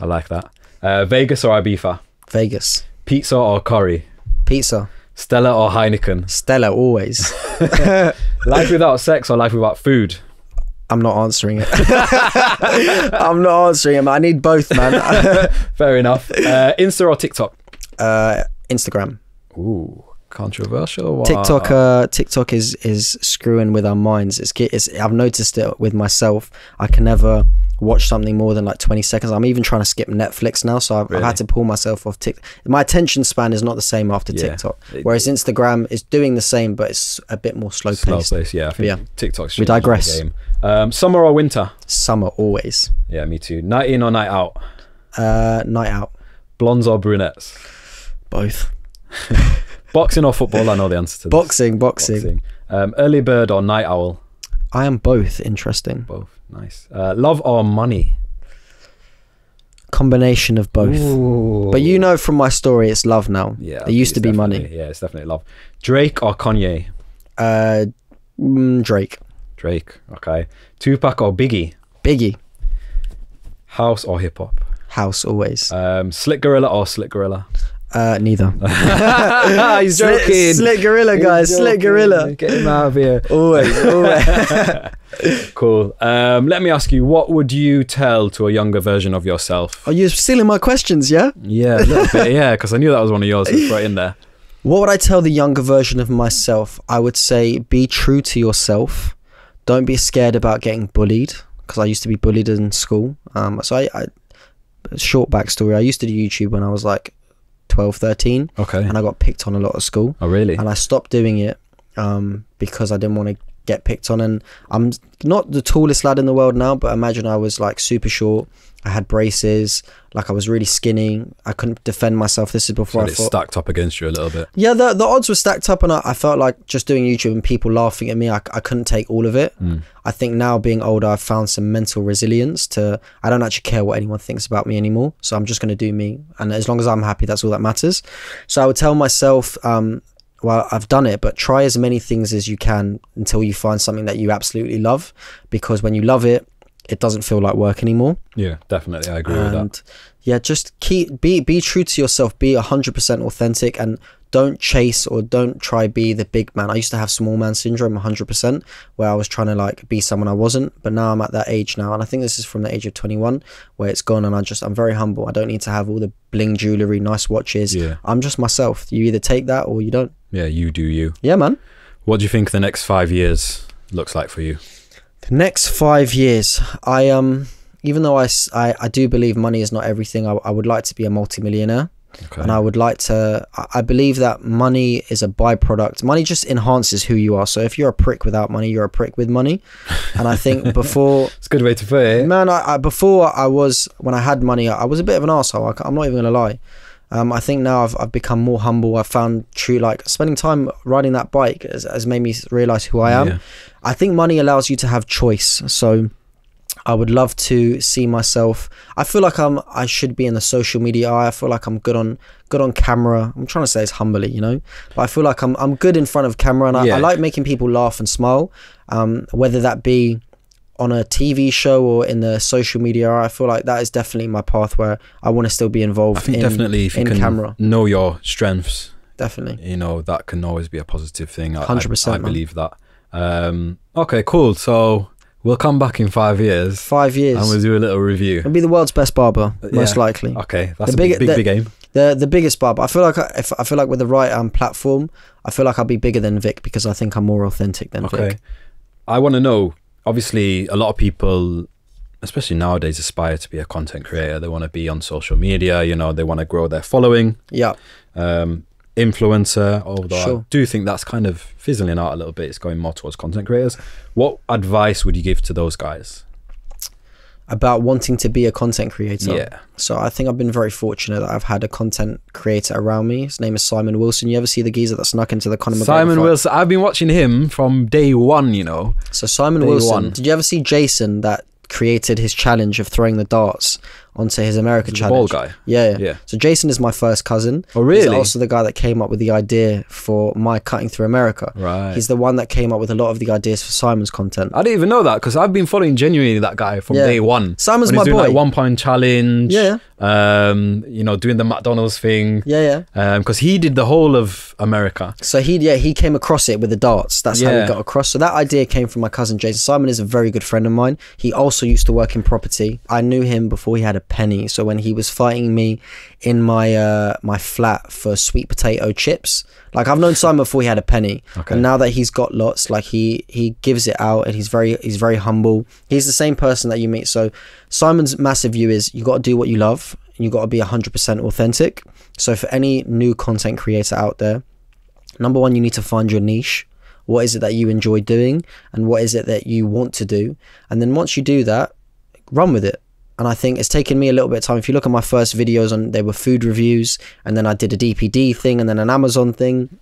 I like that. Uh, Vegas or Ibiza. Vegas, Pizza or curry. pizza, Stella or Heineken. Stella. Always. Life without sex or life without food. I'm not answering it. I'm not answering it. man. I need both, man. Fair enough. Uh, Insta or TikTok. uh, Instagram, Ooh, controversial. one. TikTok. Uh, TikTok is is screwing with our minds. It's, it's I've noticed it with myself. I can never watch something more than like 20 seconds. I'm even trying to skip Netflix now, so I've, I've had to pull myself off TikTok. My attention span is not the same after Yeah. TikTok, whereas Instagram is doing the same, but it's a bit more slow Slow paced. place, yeah. I think Yeah. TikTok's We digress. Game. Um, summer or winter? Summer always. Yeah, me too. Night in or night out? Uh, night out, Blondes or brunettes? both. Boxing or football? I know the answer to this. Boxing, boxing. Um, early bird or night owl? I am both interesting. Both. Nice. Uh, love or money? Combination of both. Ooh. But you know from my story, it's love now. yeah, there used to be money. Yeah, it's definitely love. Drake or Kanye? Uh, mm, Drake, Drake. Okay. Tupac or Biggie? Biggie, House or hip hop? House always. Um, Slick Gorilla or Slick Gorilla? Uh, neither. He's joking. slick gorilla, guys. Slick gorilla. Get him out of here. Always, always. Cool. Um, let me ask you, what would you tell to a younger version of yourself? Are you stealing my questions? Yeah. Yeah, a little bit. Yeah, because I knew that was one of yours. So it's right in there. What would I tell the younger version of myself? I would say be true to yourself. Don't be scared about getting bullied because I used to be bullied in school. Um, so I, I short backstory. I used to do YouTube when I was like 12, 13 Okay. and I got picked on a lot at school Oh, really? and I stopped doing it um, because I didn't want to get picked on. And I'm not the tallest lad in the world now, but imagine I was like super short. I had braces, like I was really skinny. I couldn't defend myself. This is before So I thought. stacked up against you a little bit. Yeah, the the odds were stacked up, and I, I felt like just doing YouTube and people laughing at me, I, I couldn't take all of it. Mm. I think now being older, I've found some mental resilience to. I don't actually care what anyone thinks about me anymore, so I'm just gonna do me, and as long as I'm happy, that's all that matters. So I would tell myself, um, well, I've done it, but try as many things as you can until you find something that you absolutely love, because when you love it, it doesn't feel like work anymore Yeah, definitely. I agree with that. yeah just keep be be true to yourself be 100% authentic and don't chase or don't try be the big man i used to have small man syndrome 100% where i was trying to like be someone i wasn't but now i'm at that age now and i think this is from the age of 21 where it's gone and i just i'm very humble i don't need to have all the bling jewelry nice watches Yeah. i'm just myself you either take that or you don't Yeah, you do you. yeah man What do you think the next five years looks like for you? The next five years, I um, even though I, I, I do believe money is not everything, I, I would like to be a multimillionaire, Okay. and I would like to. I- I believe that money is a byproduct. Money just enhances who you are. So if you're a prick without money, you're a prick with money, and I think before. it's a good way to put it. Man, I, I before I was when I had money, I, I was a bit of an asshole. I, am not even gonna lie. Um, I think now I've, I've become more humble. I've found true like spending time riding that bike has, has made me realize who I am. Yeah. I think money allows you to have choice. So I would love to see myself. I feel like I'm. I should be in the social media eye. I feel like I'm good on good on camera. I'm trying to say this humbly, you know, but I feel like I'm I'm good in front of camera, and I, Yeah. I like making people laugh and smile. Um, whether that be on a TV show or in the social media, I feel like that is definitely my path where I want to still be involved. I think in, definitely if you in can camera. know your strengths, Definitely. you know that can always be a positive thing. I- I- 100%, I, man. believe that. Um, okay, cool. So we'll come back in five years Five years. and we'll do a little review. I'll be the world's best barber, most Yeah. likely. Okay, that's The a big- big, the- big aim. the the biggest barber. I feel like I, if I feel like with the right um platform, I feel like I'll be bigger than Vic because I think I'm more authentic than Vic. Okay. Vic. I want to know. Obviously, a lot of people, especially nowadays, aspire to be a content creator. They want to be on social media. You know, they want to grow their following. Yeah, Um, influencer. Although I do think that's kind of fizzling out a little bit. It's going more towards content creators. What advice would you give to those guys? about wanting to be a content creator. Yeah. So I think I've been very fortunate that I've had a content creator around me. His name is Simon Wilson. You ever see the geezer that snuck into the Conor McGregor Simon fight? Wilson. I've been watching him from day one. You know. So Simon Day Wilson. one. Did you ever see Jason that created his challenge of throwing the darts onto his America The challenge? bald guy. Yeah, yeah. Yeah. So Jason is my first cousin. Oh, really? He's also the guy that came up with the idea for my cutting through America. Right. He's the one that came up with a lot of the ideas for Simon's content. I didn't even know that because I've been following genuinely that guy from Yeah. day one. Simon's my boy. like one point challenge. Yeah. Um, you know, doing the McDonald's thing. Yeah, yeah. because he did the whole of America. So he yeah he came across it with the darts. That's how he got across. So that idea came from my cousin Jason. Simon is a very good friend of mine. He also used to work in property. I knew him before he had a penny. So when he was fighting me in my uh my flat for sweet potato chips, like I've known Simon before he had a penny. Okay. And now that he's got lots, like he he gives it out and he's very he's very humble. He's the same person that you meet. So Simon's massive view is you got to do what you love. and You got to be 100% authentic. So for any new content creator out there, number one you need to find your niche what is it that you enjoy doing and what is it that you want to do and then once you do that run with it and i think it's taken me a little bit of time if you look at my first videos on they were food reviews and then i did a dpd thing and then an amazon thing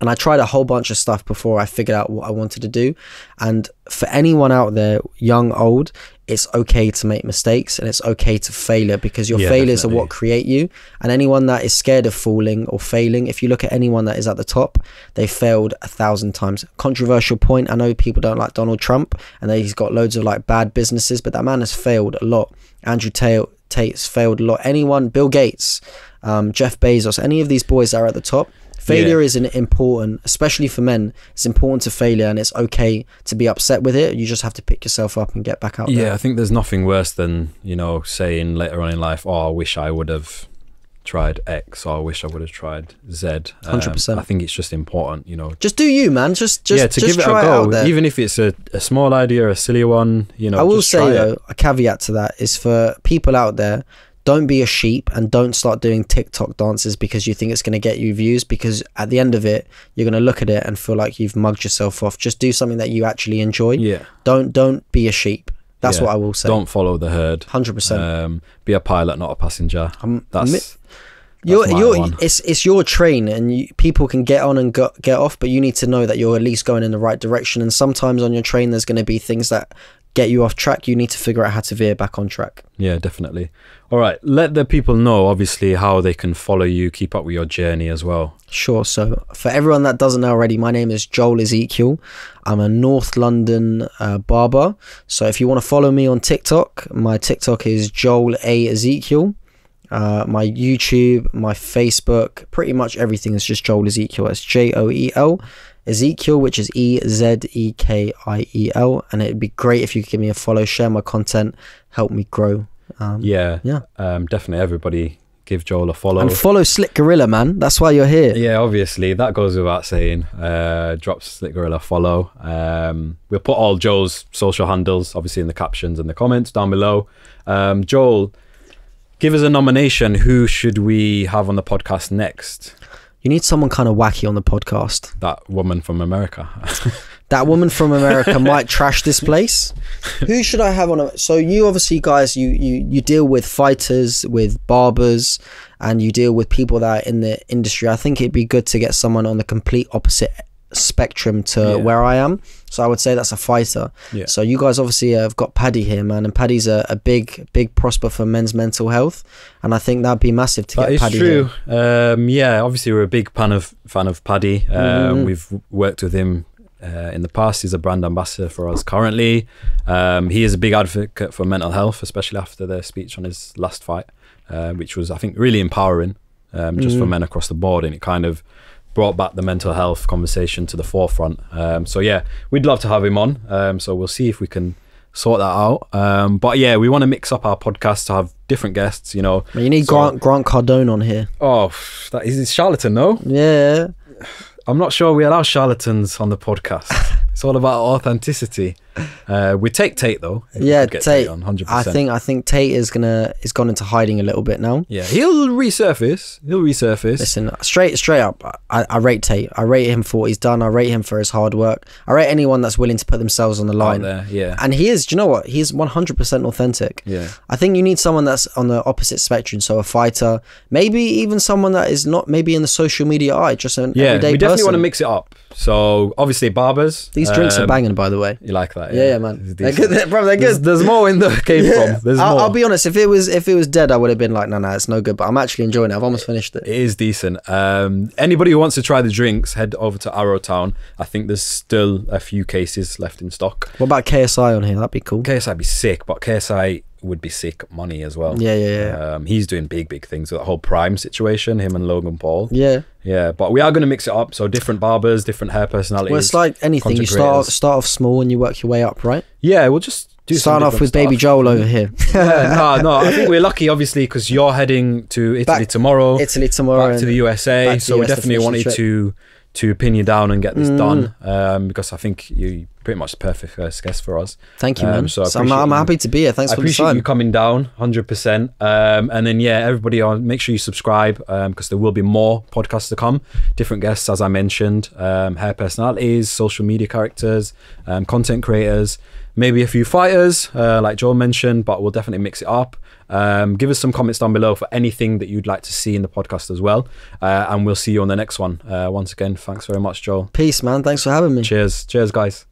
and I tried a whole bunch of stuff before I figured out what I wanted to do. And for anyone out there, young, old, it's okay to make mistakes and it's okay to failure because your Yeah, failures definitely. are what create you. And anyone that is scared of falling or failing, if you look at anyone that is at the top, they failed a thousand times. Controversial point. I know people don't like Donald Trump and that he's got loads of like bad businesses, but that man has failed a lot. Andrew Tate, Tate's failed a lot. Anyone, Bill Gates, um, Jeff Bezos, any of these boys that are at the top. Failure Yeah. is an important, especially for men. It's important to failure, and it's okay to be upset with it. You just have to pick yourself up and get back out Yeah, there. I think there's nothing worse than you know saying later on in life, "Oh, I wish I would have tried X," or "I wish I would have tried Z." Um, 100%. I think it's just important, you know. Just do you, man. Just, just, yeah, to just give it a go, there. even if it's a, a small idea, a silly one. You know, I will just say try it. though, a caveat to that is for people out there, don't be a sheep and don't start doing TikTok dances because you think it's going to get you views. Because at the end of it, you're going to look at it and feel like you've mugged yourself off. Just do something that you actually enjoy. Yeah, Don't don't be a sheep. That's Yeah. what I will say. don't follow the herd. Hundred percent. Um, be a pilot, not a passenger. That's You're, you're, one. it's it's your train, and you, people can get on and go, get off, but you need to know that you're at least going in the right direction. And sometimes on your train, there's going to be things that get you off track. You need to figure out how to veer back on track. Yeah, definitely. All right, let the people know, obviously, how they can follow you, keep up with your journey as well. Sure. So, for everyone that doesn't know already, my name is Joel Ezekiel. I'm a North London uh, barber. So, if you want to follow me on TikTok, my TikTok is Joel A Ezekiel. Uh, my YouTube, my Facebook, pretty much everything is just Joel Ezekiel. It's J O E L Ezekiel, which is E Z E K I E L. And it'd be great if you could give me a follow, share my content, help me grow. Um, Yeah, Yeah. Um, definitely, everybody give Joel a follow. And follow Slick Gorilla, man. That's why you're here. yeah, obviously, that goes without saying. Uh, drop Slick Gorilla follow. Um, we'll put all Joel's social handles, obviously, in the captions and the comments down below. Um, Joel, give us a nomination. Who should we have on the podcast next? You need someone kind of wacky on the podcast. That woman from America. that woman from America might trash this place. Who should I have on? A, so you obviously guys, you you you deal with fighters, with barbers, and you deal with people that are in the industry. I think it'd be good to get someone on the complete opposite spectrum to Yeah. where I am. So I would say that's a fighter. Yeah. So you guys obviously have got Paddy here, man, and Paddy's a, a big big prosper for men's mental health, and I think that'd be massive to That get is Paddy true. here. Um, yeah, obviously we're a big fan of fan of Paddy. Um, Mhm. We've worked with him uh, in the past. He's a brand ambassador for us currently. Um, he is a big advocate for mental health, especially after the speech on his last fight, uh, which was I think really empowering, um, just for Mhm. men across the board, and it kind of brought back the mental health conversation to the forefront. Um, so yeah, we'd love to have him on. Um, so we'll see if we can sort that out. Um, but yeah, we want to mix up our podcast to have different guests. You know, You need So- Grant Grant Cardone on here. Oh, that is charlatan, no? Yeah. I'm not sure we allow charlatans on the podcast. it's all about authenticity. Uh, we take Tate though. Yeah, get Tate. on 100%. I think I think Tate is gonna is gone into hiding a little bit now. Yeah, he'll resurface. He'll resurface. Listen, straight straight up, I, I rate Tate. I rate him for what he's done. I rate him for his hard work. I rate anyone that's willing to put themselves on the out line. there. Yeah. And he is. Do you know what? He's one hundred percent authentic. Yeah. I think you need someone that's on the opposite spectrum. So a fighter, maybe even someone that is not maybe in the social media eye, just an Yeah, everyday we definitely person. want to mix it up. So obviously barbers. These drinks are um, banging, by the way. You like that? Yeah, yeah, man. They're good, bro. They're There's, good. there's more in the came Yeah. from. There's I'll, more. I'll be honest. If it was if it was dead, I would have been like, no, no, it's no good. But I'm actually enjoying it. I've almost finished it. It is decent. Um, anybody who wants to try the drinks, head over to Arrowtown. I think there's still a few cases left in stock. What about KSI on here? That'd be cool. KSI'd be sick, but KSI would be sick money as well. Yeah, yeah, yeah. Um, he's doing big, big things with the whole Prime situation. Him and Logan Paul. Yeah. Yeah, but we are going to mix it up. So different barbers, different hair personalities. Well, it's like anything. You start off, start off small and you work your way up, right? yeah, we'll just do some off with Baby. Joel over here. yeah, no, no. I think we're lucky, obviously, because you're heading to Italy Back- tomorrow. Italy tomorrow. back to the USA. to So we US to definitely wanted trip. to to pin you down and get this Mm. done um, because I think you're pretty much the perfect first guest for us. Thank you, Um, man. so So I'm, I'm happy to be here. Thanks I for the appreciate time. you coming down, hundred percent. Um, and then yeah, everybody on, make sure you subscribe because there will be more podcasts to come. Different guests, as I mentioned, um, hair personalities, social media characters, um, content creators, maybe a few fighters, uh, like Joel mentioned. But we'll definitely mix it up. Um, give us some comments down below for anything that you'd like to see in the podcast as well, uh, and we'll see you on the next one. Uh, once again, thanks very much, Joel. Peace, man. Thanks for having me. Cheers, cheers, guys.